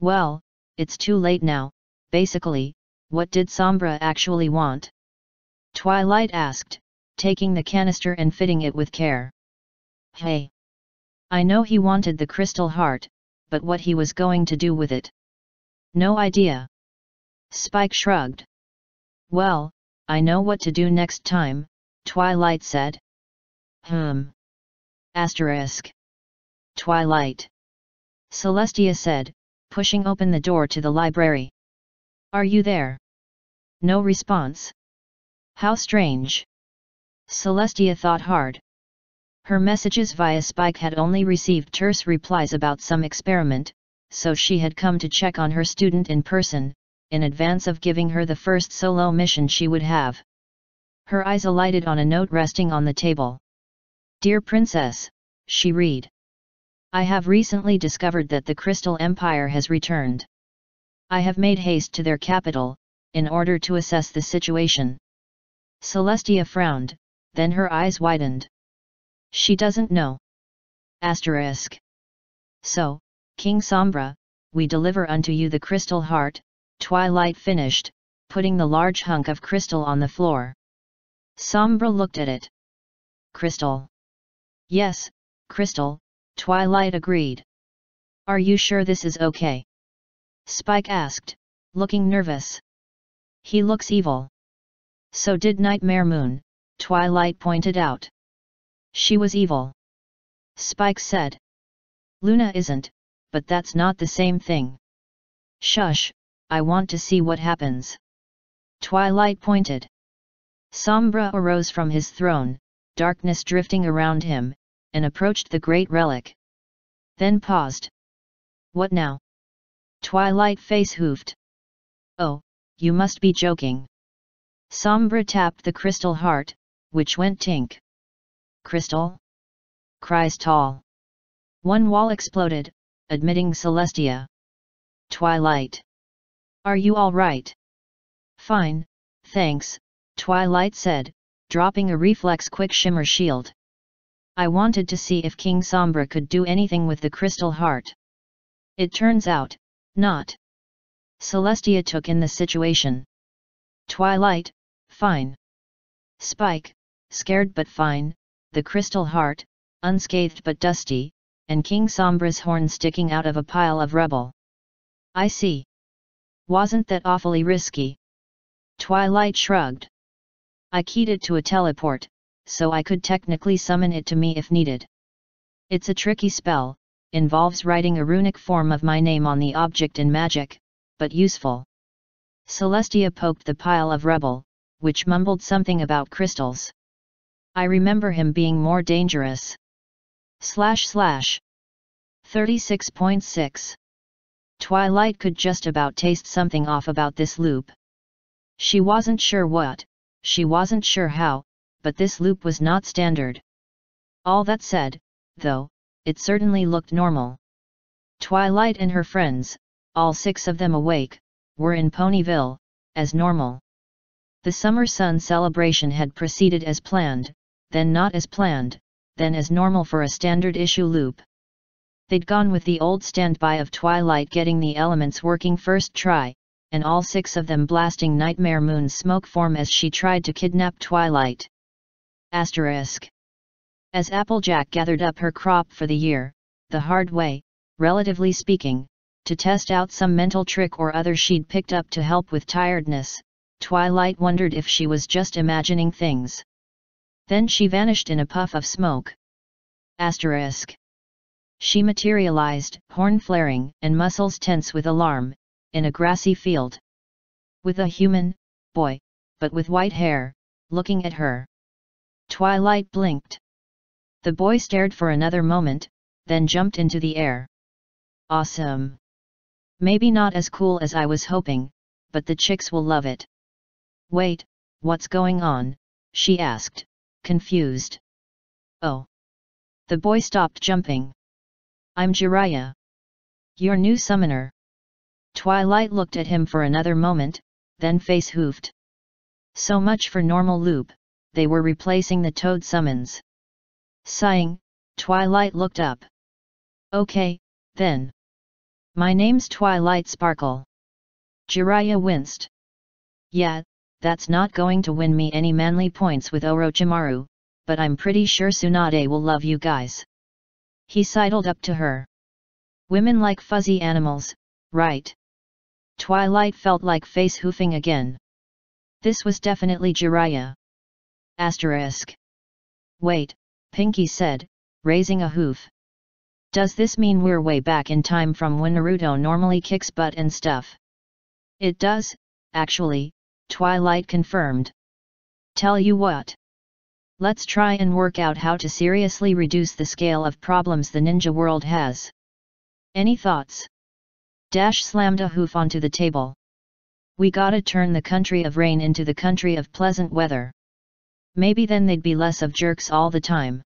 Well, it's too late now, basically, what did Sombra actually want? Twilight asked, taking the canister and fitting it with care. Hey! I know he wanted the crystal heart, but what he was going to do with it? No idea. Spike shrugged. Well, I know what to do next time, Twilight said. Hmm. Asterisk. Twilight. Celestia said, pushing open the door to the library. Are you there? No response. How strange. Celestia thought hard. Her messages via Spike had only received terse replies about some experiment, so she had come to check on her student in person, in advance of giving her the first solo mission she would have. Her eyes alighted on a note resting on the table. Dear Princess, she read. I have recently discovered that the Crystal Empire has returned. I have made haste to their capital, in order to assess the situation. Celestia frowned, then her eyes widened. She doesn't know. Asterisk. So, King Sombra, we deliver unto you the crystal heart, Twilight finished, putting the large hunk of crystal on the floor. Sombra looked at it. Crystal. Yes, crystal, Twilight agreed. Are you sure this is okay? Spike asked, looking nervous. He looks evil. So did Nightmare Moon, Twilight pointed out. She was evil. Spike said. Luna isn't, but that's not the same thing. Shush, I want to see what happens. Twilight pointed. Sombra arose from his throne, darkness drifting around him, and approached the great relic. Then paused. What now? Twilight face hoofed. Oh, you must be joking. Sombra tapped the crystal heart, which went tink. Crystal? Cries tall. One wall exploded, admitting Celestia. Twilight. Are you alright? Fine, thanks, Twilight said, dropping a reflex quick shimmer shield. I wanted to see if King Sombra could do anything with the crystal heart. It turns out, not. Celestia took in the situation. Twilight, fine. Spike, scared but fine, the crystal heart, unscathed but dusty, and King Sombra's horn sticking out of a pile of rubble. I see. Wasn't that awfully risky? Twilight shrugged. I keyed it to a teleport, so I could technically summon it to me if needed. It's a tricky spell, involves writing a runic form of my name on the object in magic, but useful. Celestia poked the pile of rubble, which mumbled something about crystals. I remember him being more dangerous. Slash slash. 36.6 Twilight could just about taste something off about this loop. She wasn't sure what, she wasn't sure how, but this loop was not standard. All that said, though, it certainly looked normal. Twilight and her friends, all six of them awake, were in Ponyville, as normal. The summer sun celebration had proceeded as planned, then not as planned, then as normal for a standard issue loop. They'd gone with the old standby of Twilight getting the elements working first try, and all six of them blasting Nightmare Moon's smoke form as she tried to kidnap Twilight. Asterisk. As Applejack gathered up her crop for the year, the hard way, relatively speaking, to test out some mental trick or other she'd picked up to help with tiredness, Twilight wondered if she was just imagining things. Then she vanished in a puff of smoke. Asterisk. She materialized, horn flaring and muscles tense with alarm, in a grassy field. With a human, boy, but with white hair, looking at her. Twilight blinked. The boy stared for another moment, then jumped into the air. Awesome! Maybe not as cool as I was hoping, but the chicks will love it. Wait, what's going on? she asked, confused. Oh! The boy stopped jumping. I'm Jiraiya. Your new summoner. Twilight looked at him for another moment, then face hoofed. So much for normal loop, they were replacing the toad summons. Sighing, Twilight looked up. Okay, then. My name's Twilight Sparkle. Jiraiya winced. Yeah, that's not going to win me any manly points with Orochimaru, but I'm pretty sure Tsunade will love you guys. He sidled up to her. Women like fuzzy animals, right? Twilight felt like face hoofing again. This was definitely Jiraiya. Asterisk. Wait, Pinkie said, raising a hoof. Does this mean we're way back in time from when Naruto normally kicks butt and stuff? It does, actually, Twilight confirmed. Tell you what. Let's try and work out how to seriously reduce the scale of problems the ninja world has. Any thoughts? Dash slammed a hoof onto the table. We gotta turn the country of rain into the country of pleasant weather. Maybe then they'd be less of jerks all the time.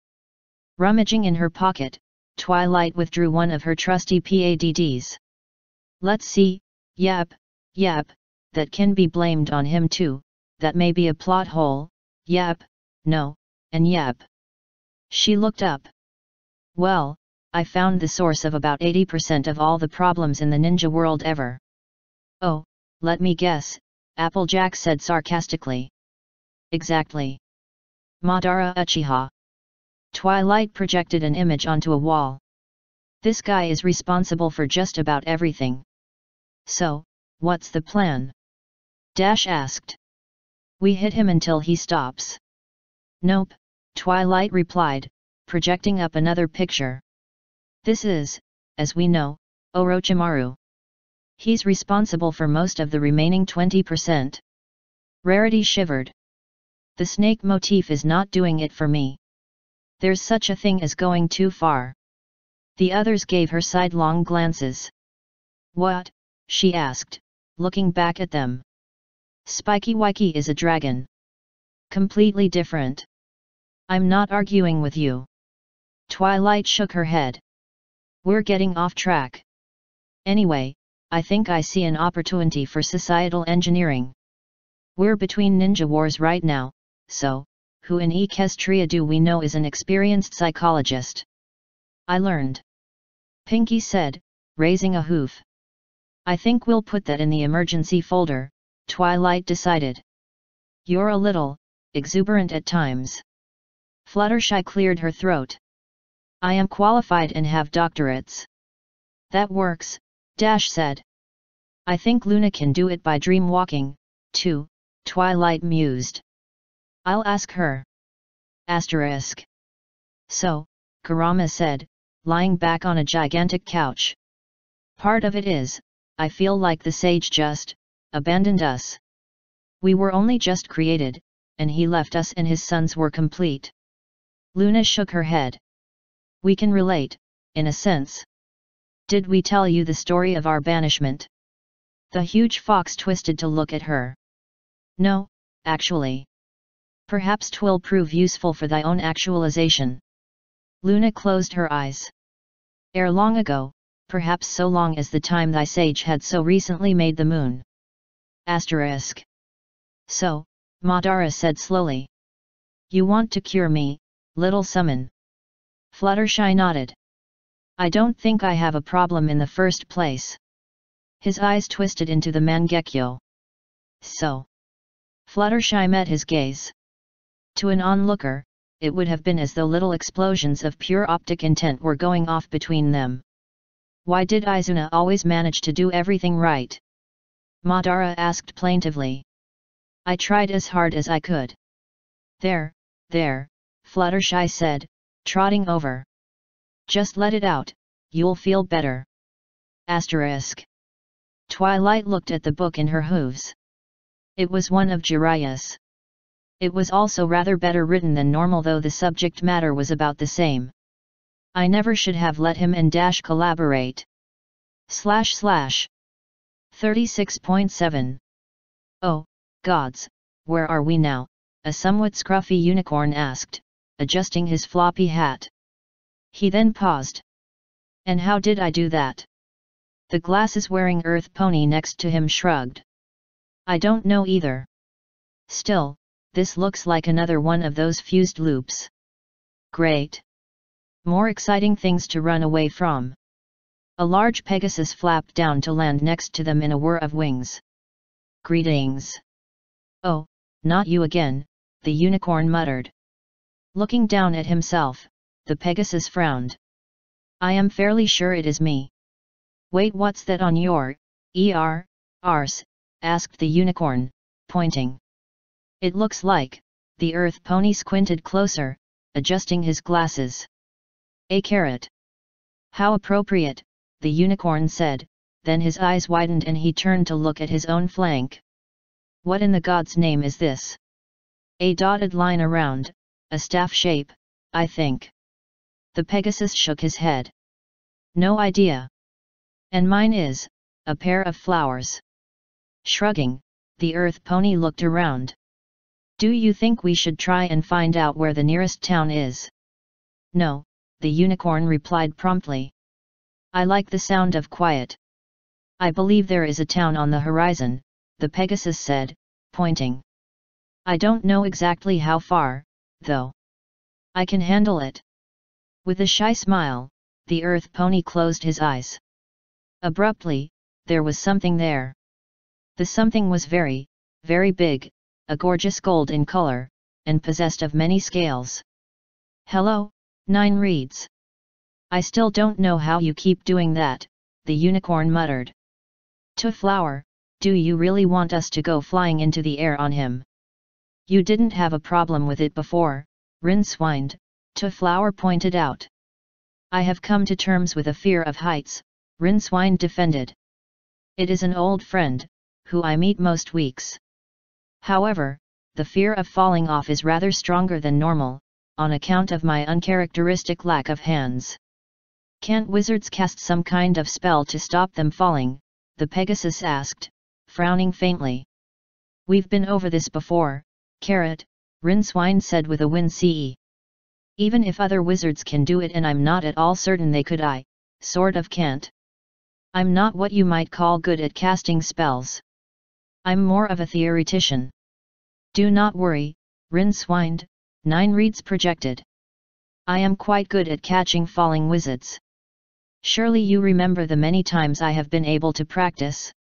Rummaging in her pocket, Twilight withdrew one of her trusty PADDs. Let's see, yep, yep, that can be blamed on him too, that may be a plot hole, yep, no, and yep. She looked up. Well, I found the source of about 80% of all the problems in the ninja world ever. Oh, let me guess, Applejack said sarcastically. Exactly. Madara Uchiha. Twilight projected an image onto a wall. This guy is responsible for just about everything. So, what's the plan? Dash asked. We hit him until he stops. Nope, Twilight replied, projecting up another picture. This is, as we know, Orochimaru. He's responsible for most of the remaining 20%. Rarity shivered. The snake motif is not doing it for me. There's such a thing as going too far. The others gave her sidelong glances. What? she asked, looking back at them. Spiky Wiki is a dragon. Completely different. I'm not arguing with you. Twilight shook her head. We're getting off track. Anyway, I think I see an opportunity for societal engineering. We're between ninja wars right now, so, who in Equestria do we know is an experienced psychologist? I learned. Pinkie said, raising a hoof. I think we'll put that in the emergency folder, Twilight decided. You're a little, exuberant at times. Fluttershy cleared her throat. I am qualified and have doctorates. That works, Dash said. I think Luna can do it by dream walking, too, Twilight mused. I'll ask her. Asterisk. So, Kurama said, lying back on a gigantic couch. Part of it is, I feel like the sage just, abandoned us. We were only just created, and he left us and his sons were complete. Luna shook her head. We can relate, in a sense. Did we tell you the story of our banishment? The huge fox twisted to look at her. No, actually. Perhaps twill prove useful for thy own actualization. Luna closed her eyes. Ere long ago, perhaps so long as the time thy sage had so recently made the moon. Asterisk. So, Madara said slowly. You want to cure me, little summon. Fluttershy nodded. I don't think I have a problem in the first place. His eyes twisted into the Mangekyo. So. Fluttershy met his gaze. To an onlooker, it would have been as though little explosions of pure optic intent were going off between them. Why did Izuna always manage to do everything right? Madara asked plaintively. I tried as hard as I could. There, there, Fluttershy said, trotting over. Just let it out, you'll feel better. Asterisk. Twilight looked at the book in her hooves. It was one of Jiraiya's. It was also rather better written than normal though the subject matter was about the same. I never should have let him and Dash collaborate. Slash slash. 36.7. Oh, gods, where are we now? A somewhat scruffy unicorn asked, adjusting his floppy hat. He then paused. And how did I do that? The glasses-wearing earth pony next to him shrugged. I don't know either. Still, this looks like another one of those fused loops. Great. More exciting things to run away from. A large Pegasus flapped down to land next to them in a whir of wings. Greetings. Oh, not you again, the unicorn muttered. Looking down at himself, the Pegasus frowned. I am fairly sure it is me. Wait what's that on your, er, arse, asked the unicorn, pointing. It looks like, the earth pony squinted closer, adjusting his glasses. A carrot. How appropriate, the unicorn said, then his eyes widened and he turned to look at his own flank. What in the god's name is this? A dotted line around, a staff shape, I think. The Pegasus shook his head. No idea. And mine is, a pair of flowers. Shrugging, the earth pony looked around. Do you think we should try and find out where the nearest town is? No, the unicorn replied promptly. I like the sound of quiet. I believe there is a town on the horizon, the Pegasus said, pointing. I don't know exactly how far, though. I can handle it. With a shy smile, the earth pony closed his eyes. Abruptly, there was something there. The something was very, very big, a gorgeous gold in color, and possessed of many scales. Hello, Ninereeds. I still don't know how you keep doing that, the unicorn muttered. Twoflower, do you really want us to go flying into the air on him? You didn't have a problem with it before, Rincewind, Twoflower pointed out. I have come to terms with a fear of heights, Rincewind defended. It is an old friend, who I meet most weeks. However, the fear of falling off is rather stronger than normal, on account of my uncharacteristic lack of hands. Can't wizards cast some kind of spell to stop them falling? the Pegasus asked, frowning faintly. We've been over this before, Carrot, Rincewind said with a wince. Even if other wizards can do it and I'm not at all certain they could I, sort of can't. I'm not what you might call good at casting spells. I'm more of a theoretician. Do not worry, Rincewind, Ninereeds projected. I am quite good at catching falling wizards. Surely you remember the many times I have been able to practice?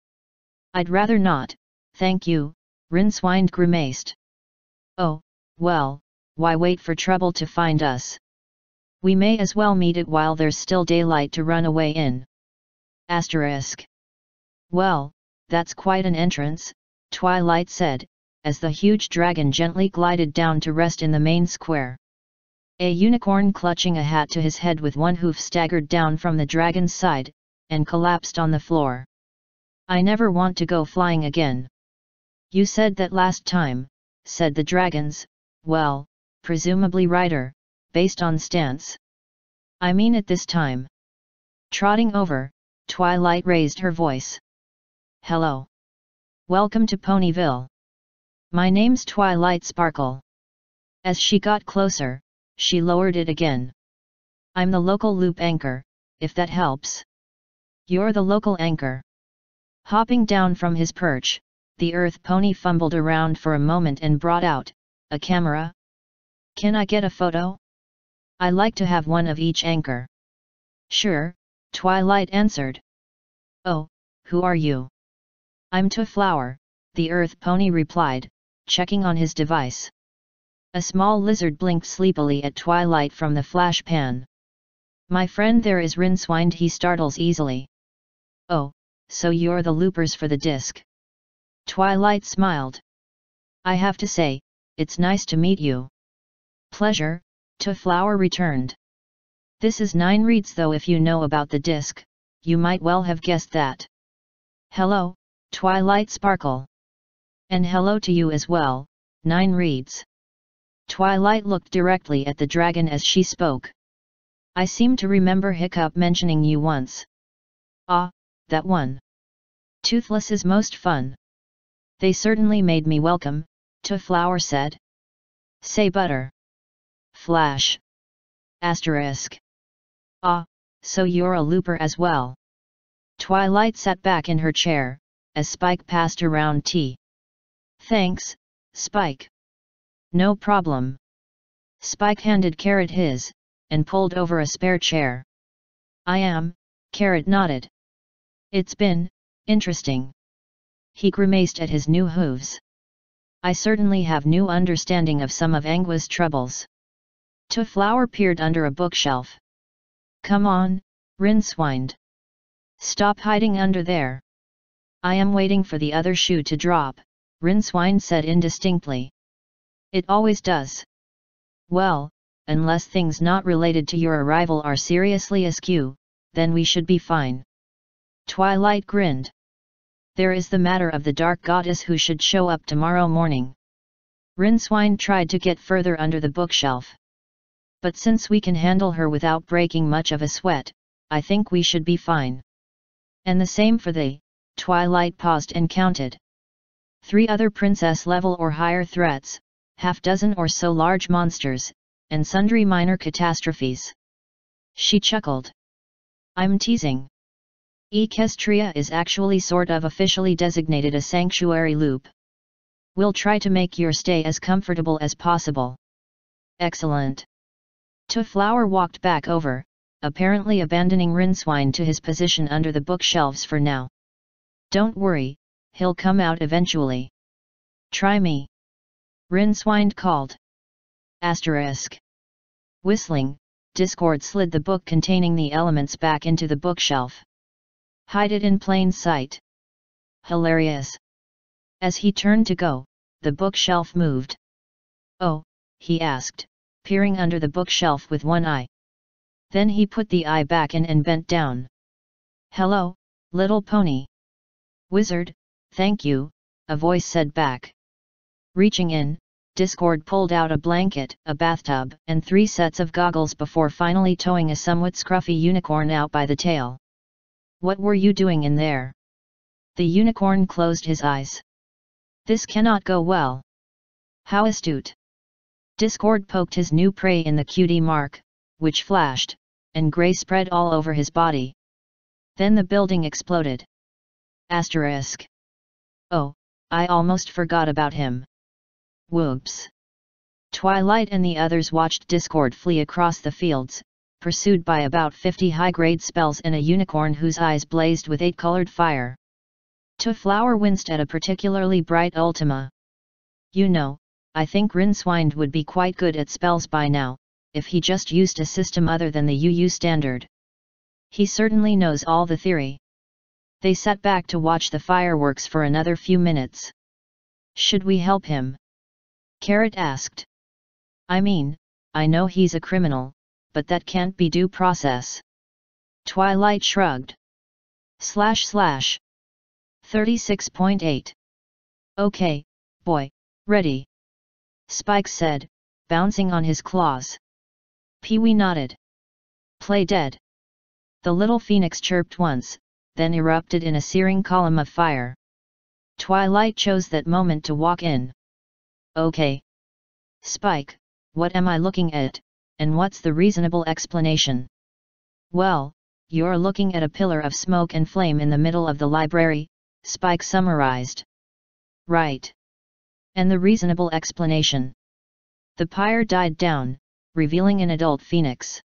I'd rather not, thank you, Rincewind grimaced. Oh, well, why wait for trouble to find us? We may as well meet it while there's still daylight to run away in. Asterisk. Well, that's quite an entrance, Twilight said, as the huge dragon gently glided down to rest in the main square. A unicorn clutching a hat to his head with one hoof staggered down from the dragon's side, and collapsed on the floor. I never want to go flying again. You said that last time, said the dragons, well, presumably rider, based on stance. I mean it this time. Trotting over, Twilight raised her voice. Hello. Welcome to Ponyville. My name's Twilight Sparkle. As she got closer, she lowered it again. I'm the local loop anchor, if that helps. You're the local anchor. Hopping down from his perch, the earth pony fumbled around for a moment and brought out, a camera? Can I get a photo? I like to have one of each anchor. Sure, Twilight answered. Oh, who are you? I'm Twoflower, the earth pony replied, checking on his device. A small lizard blinked sleepily at Twilight from the flash pan. My friend there is Rincewind he startles easily. Oh, so you're the loopers for the disc. Twilight smiled. I have to say, it's nice to meet you. Pleasure, Twoflower returned. This is Ninereeds though if you know about the disc, you might well have guessed that. Hello, Twilight Sparkle. And hello to you as well, Ninereeds. Twilight looked directly at the dragon as she spoke. I seem to remember Hiccup mentioning you once. Ah, that one. Toothless is most fun. They certainly made me welcome, Twoflower said. Say butter. Flash. Asterisk. Ah, so you're a looper as well. Twilight sat back in her chair, as Spike passed around tea. Thanks, Spike. No problem. Spike handed Carrot his, and pulled over a spare chair. I am, Carrot nodded. It's been, interesting. He grimaced at his new hooves. I certainly have new understanding of some of Angua's troubles. Twoflower peered under a bookshelf. Come on, Rincewind. Stop hiding under there. I am waiting for the other shoe to drop, Rincewind said indistinctly. It always does. Well, unless things not related to your arrival are seriously askew, then we should be fine. Twilight grinned. There is the matter of the dark goddess who should show up tomorrow morning. Rincewind tried to get further under the bookshelf. But since we can handle her without breaking much of a sweat, I think we should be fine. And the same for the, Twilight paused and counted. Three other princess level or higher threats, half dozen or so large monsters, and sundry minor catastrophes. She chuckled. I'm teasing. Equestria is actually sort of officially designated a sanctuary loop. We'll try to make your stay as comfortable as possible. Excellent. Twoflower walked back over, apparently abandoning Rincewind to his position under the bookshelves for now. Don't worry, he'll come out eventually. Try me. Rincewind called. Asterisk. Whistling, Discord slid the book containing the elements back into the bookshelf. Hide it in plain sight. Hilarious. As he turned to go, the bookshelf moved. Oh, he asked, peering under the bookshelf with one eye. Then he put the eye back in and bent down. Hello, little pony. Wizard, thank you, a voice said back. Reaching in, Discord pulled out a blanket, a bathtub, and three sets of goggles before finally towing a somewhat scruffy unicorn out by the tail. What were you doing in there? The unicorn closed his eyes. This cannot go well. How astute. Discord poked his new prey in the cutie mark, which flashed, and grey spread all over his body. Then the building exploded. Asterisk. Oh, I almost forgot about him. Whoops. Twilight and the others watched Discord flee across the fields, pursued by about 50 high-grade spells and a unicorn whose eyes blazed with eight-colored fire. Twoflower winced at a particularly bright Ultima. You know, I think Rincewind would be quite good at spells by now, if he just used a system other than the UU standard. He certainly knows all the theory. They sat back to watch the fireworks for another few minutes. Should we help him? Carrot asked. I mean, I know he's a criminal, but that can't be due process. Twilight shrugged. Slash slash. 36.8. Okay, boy, ready. Spike said, bouncing on his claws. Pee-wee nodded. Play dead. The little phoenix chirped once, then erupted in a searing column of fire. Twilight chose that moment to walk in. Okay. Spike, what am I looking at, and what's the reasonable explanation? Well, you're looking at a pillar of smoke and flame in the middle of the library, Spike summarized. Right. And the reasonable explanation. The pyre died down, revealing an adult phoenix.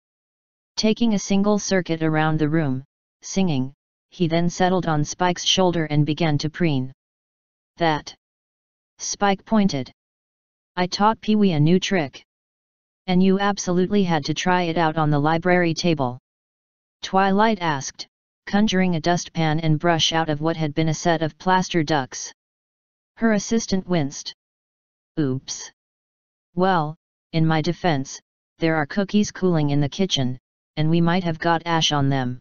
Taking a single circuit around the room, singing, he then settled on Spike's shoulder and began to preen. That. Spike pointed. I taught Pee-wee a new trick. And you absolutely had to try it out on the library table. Twilight asked, conjuring a dustpan and brush out of what had been a set of plaster ducks. Her assistant winced. Oops. Well, in my defense, there are cookies cooling in the kitchen, and we might have got ash on them.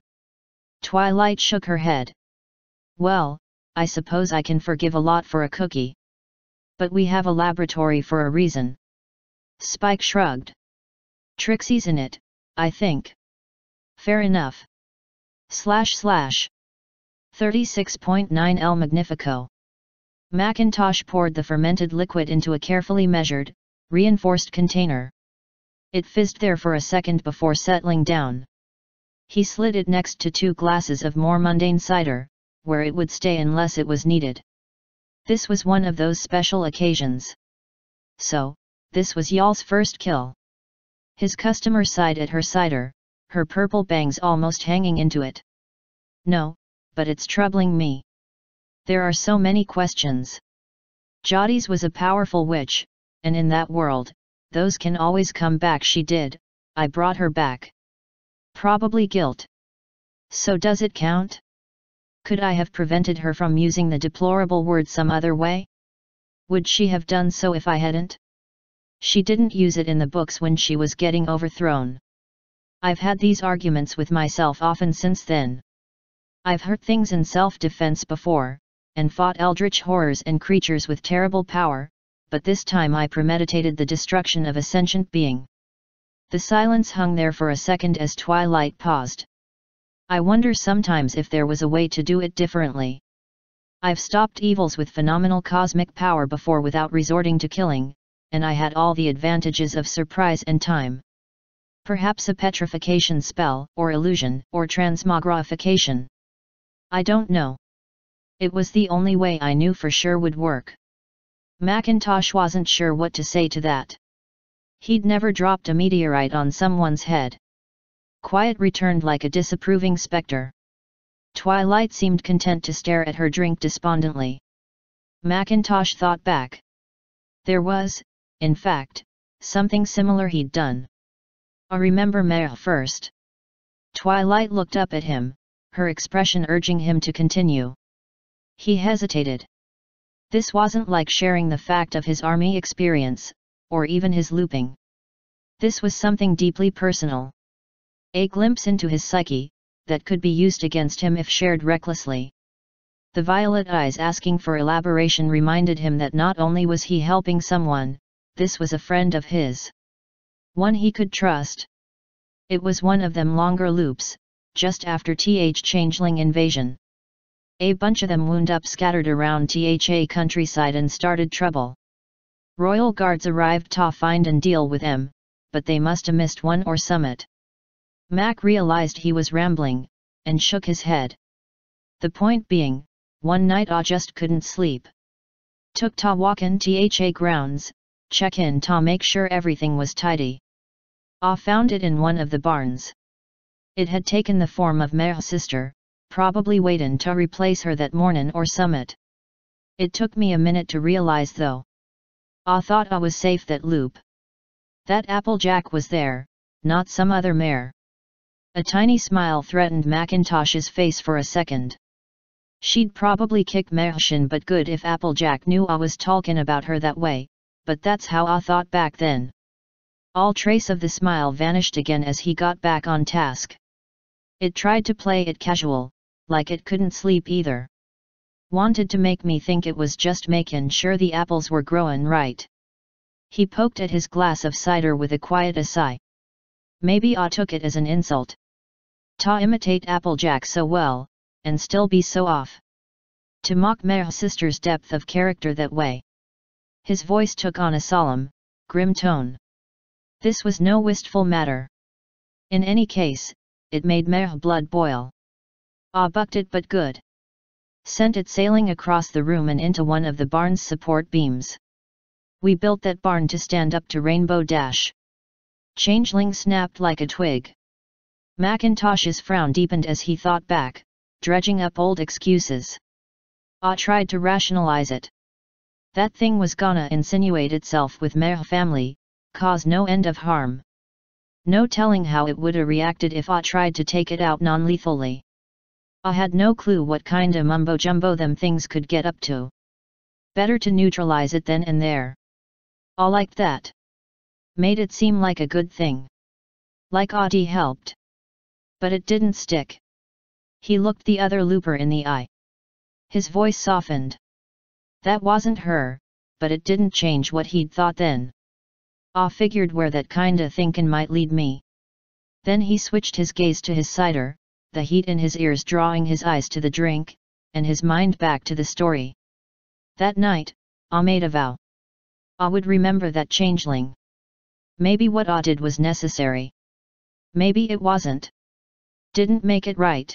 Twilight shook her head. Well, I suppose I can forgive a lot for a cookie. But we have a laboratory for a reason. Spike shrugged. Trixie's in it, I think. Fair enough. Slash slash. 36.9 El Magnifico. Macintosh poured the fermented liquid into a carefully measured, reinforced container. It fizzed there for a second before settling down. He slid it next to two glasses of more mundane cider, where it would stay unless it was needed. This was one of those special occasions. So, this was y'all's first kill. His customer sighed at her cider, her purple bangs almost hanging into it. No, but it's troubling me. There are so many questions. Jadis was a powerful witch, and in that world, those can always come back she did, I brought her back. Probably guilt. So does it count? Could I have prevented her from using the deplorable word some other way? Would she have done so if I hadn't? She didn't use it in the books when she was getting overthrown. I've had these arguments with myself often since then. I've hurt things in self-defense before, and fought eldritch horrors and creatures with terrible power, but this time I premeditated the destruction of a sentient being. The silence hung there for a second as Twilight paused. I wonder sometimes if there was a way to do it differently. I've stopped evils with phenomenal cosmic power before without resorting to killing, and I had all the advantages of surprise and time. Perhaps a petrification spell, or illusion, or transmogrification. I don't know. It was the only way I knew for sure would work. Macintosh wasn't sure what to say to that. He'd never dropped a meteorite on someone's head. Quiet returned like a disapproving spectre. Twilight seemed content to stare at her drink despondently. Macintosh thought back. There was, in fact, something similar he'd done. I remember Mare first. Twilight looked up at him, her expression urging him to continue. He hesitated. This wasn't like sharing the fact of his army experience, or even his looping. This was something deeply personal a glimpse into his psyche, that could be used against him if shared recklessly. The violet eyes asking for elaboration reminded him that not only was he helping someone, this was a friend of his. One he could trust. It was one of them longer loops, just after TH Changeling invasion. A bunch of them wound up scattered around THA countryside and started trouble. Royal guards arrived to find and deal with them, but they must have missed one or summit. Mac realized he was rambling, and shook his head. The point being, one night I just couldn't sleep. Took ta walk in tha grounds, check in ta make sure everything was tidy. Ah found it in one of the barns. It had taken the form of Mare's sister, probably waitin' to replace her that mornin' or summit. It took me a minute to realize though. I thought I was safe that loop. That Applejack was there, not some other mare. A tiny smile threatened Macintosh's face for a second. She'd probably kick Mershin but good if Applejack knew I was talkin' about her that way, but that's how I thought back then. All trace of the smile vanished again as he got back on task. It tried to play it casual, like it couldn't sleep either. Wanted to make me think it was just makin' sure the apples were growin' right. He poked at his glass of cider with a quiet sigh. Maybe I took it as an insult. Ta imitate Applejack so well, and still be so off. To mock Mer's sister's depth of character that way. His voice took on a solemn, grim tone. This was no wistful matter. In any case, it made Mer's blood boil. Ah bucked it but good. Sent it sailing across the room and into one of the barn's support beams. We built that barn to stand up to Rainbow Dash. Changeling snapped like a twig. Macintosh's frown deepened as he thought back, dredging up old excuses. Ah tried to rationalize it. That thing was gonna insinuate itself with Meh family, cause no end of harm. No telling how it woulda reacted if Ah tried to take it out non-lethally. I had no clue what kinda mumbo-jumbo them things could get up to. Better to neutralize it then and there. All liked that. Made it seem like a good thing. Like Audie helped. But it didn't stick. He looked the other looper in the eye. His voice softened. That wasn't her, but it didn't change what he'd thought then. Ah figured where that kinda thinkin' might lead me. Then he switched his gaze to his cider, the heat in his ears drawing his eyes to the drink, and his mind back to the story. That night, Ah made a vow. Ah would remember that changeling. Maybe what Ah did was necessary. Maybe it wasn't. Didn't make it right.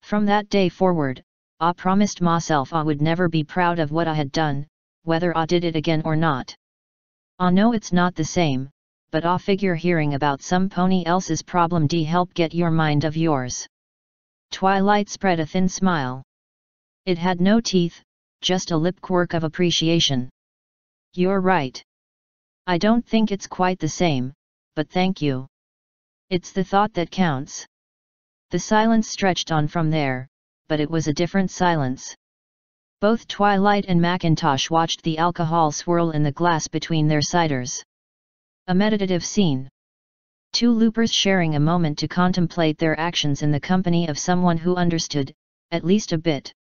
From that day forward, I promised myself I would never be proud of what I had done, whether I did it again or not. I know it's not the same, but I figure hearing about some pony else's problem d help get your mind of yours. Twilight spread a thin smile. It had no teeth, just a lip quirk of appreciation. You're right. I don't think it's quite the same, but thank you. It's the thought that counts. The silence stretched on from there, but it was a different silence. Both Twilight and Macintosh watched the alcohol swirl in the glass between their ciders. A meditative scene. Two loopers sharing a moment to contemplate their actions in the company of someone who understood, at least a bit.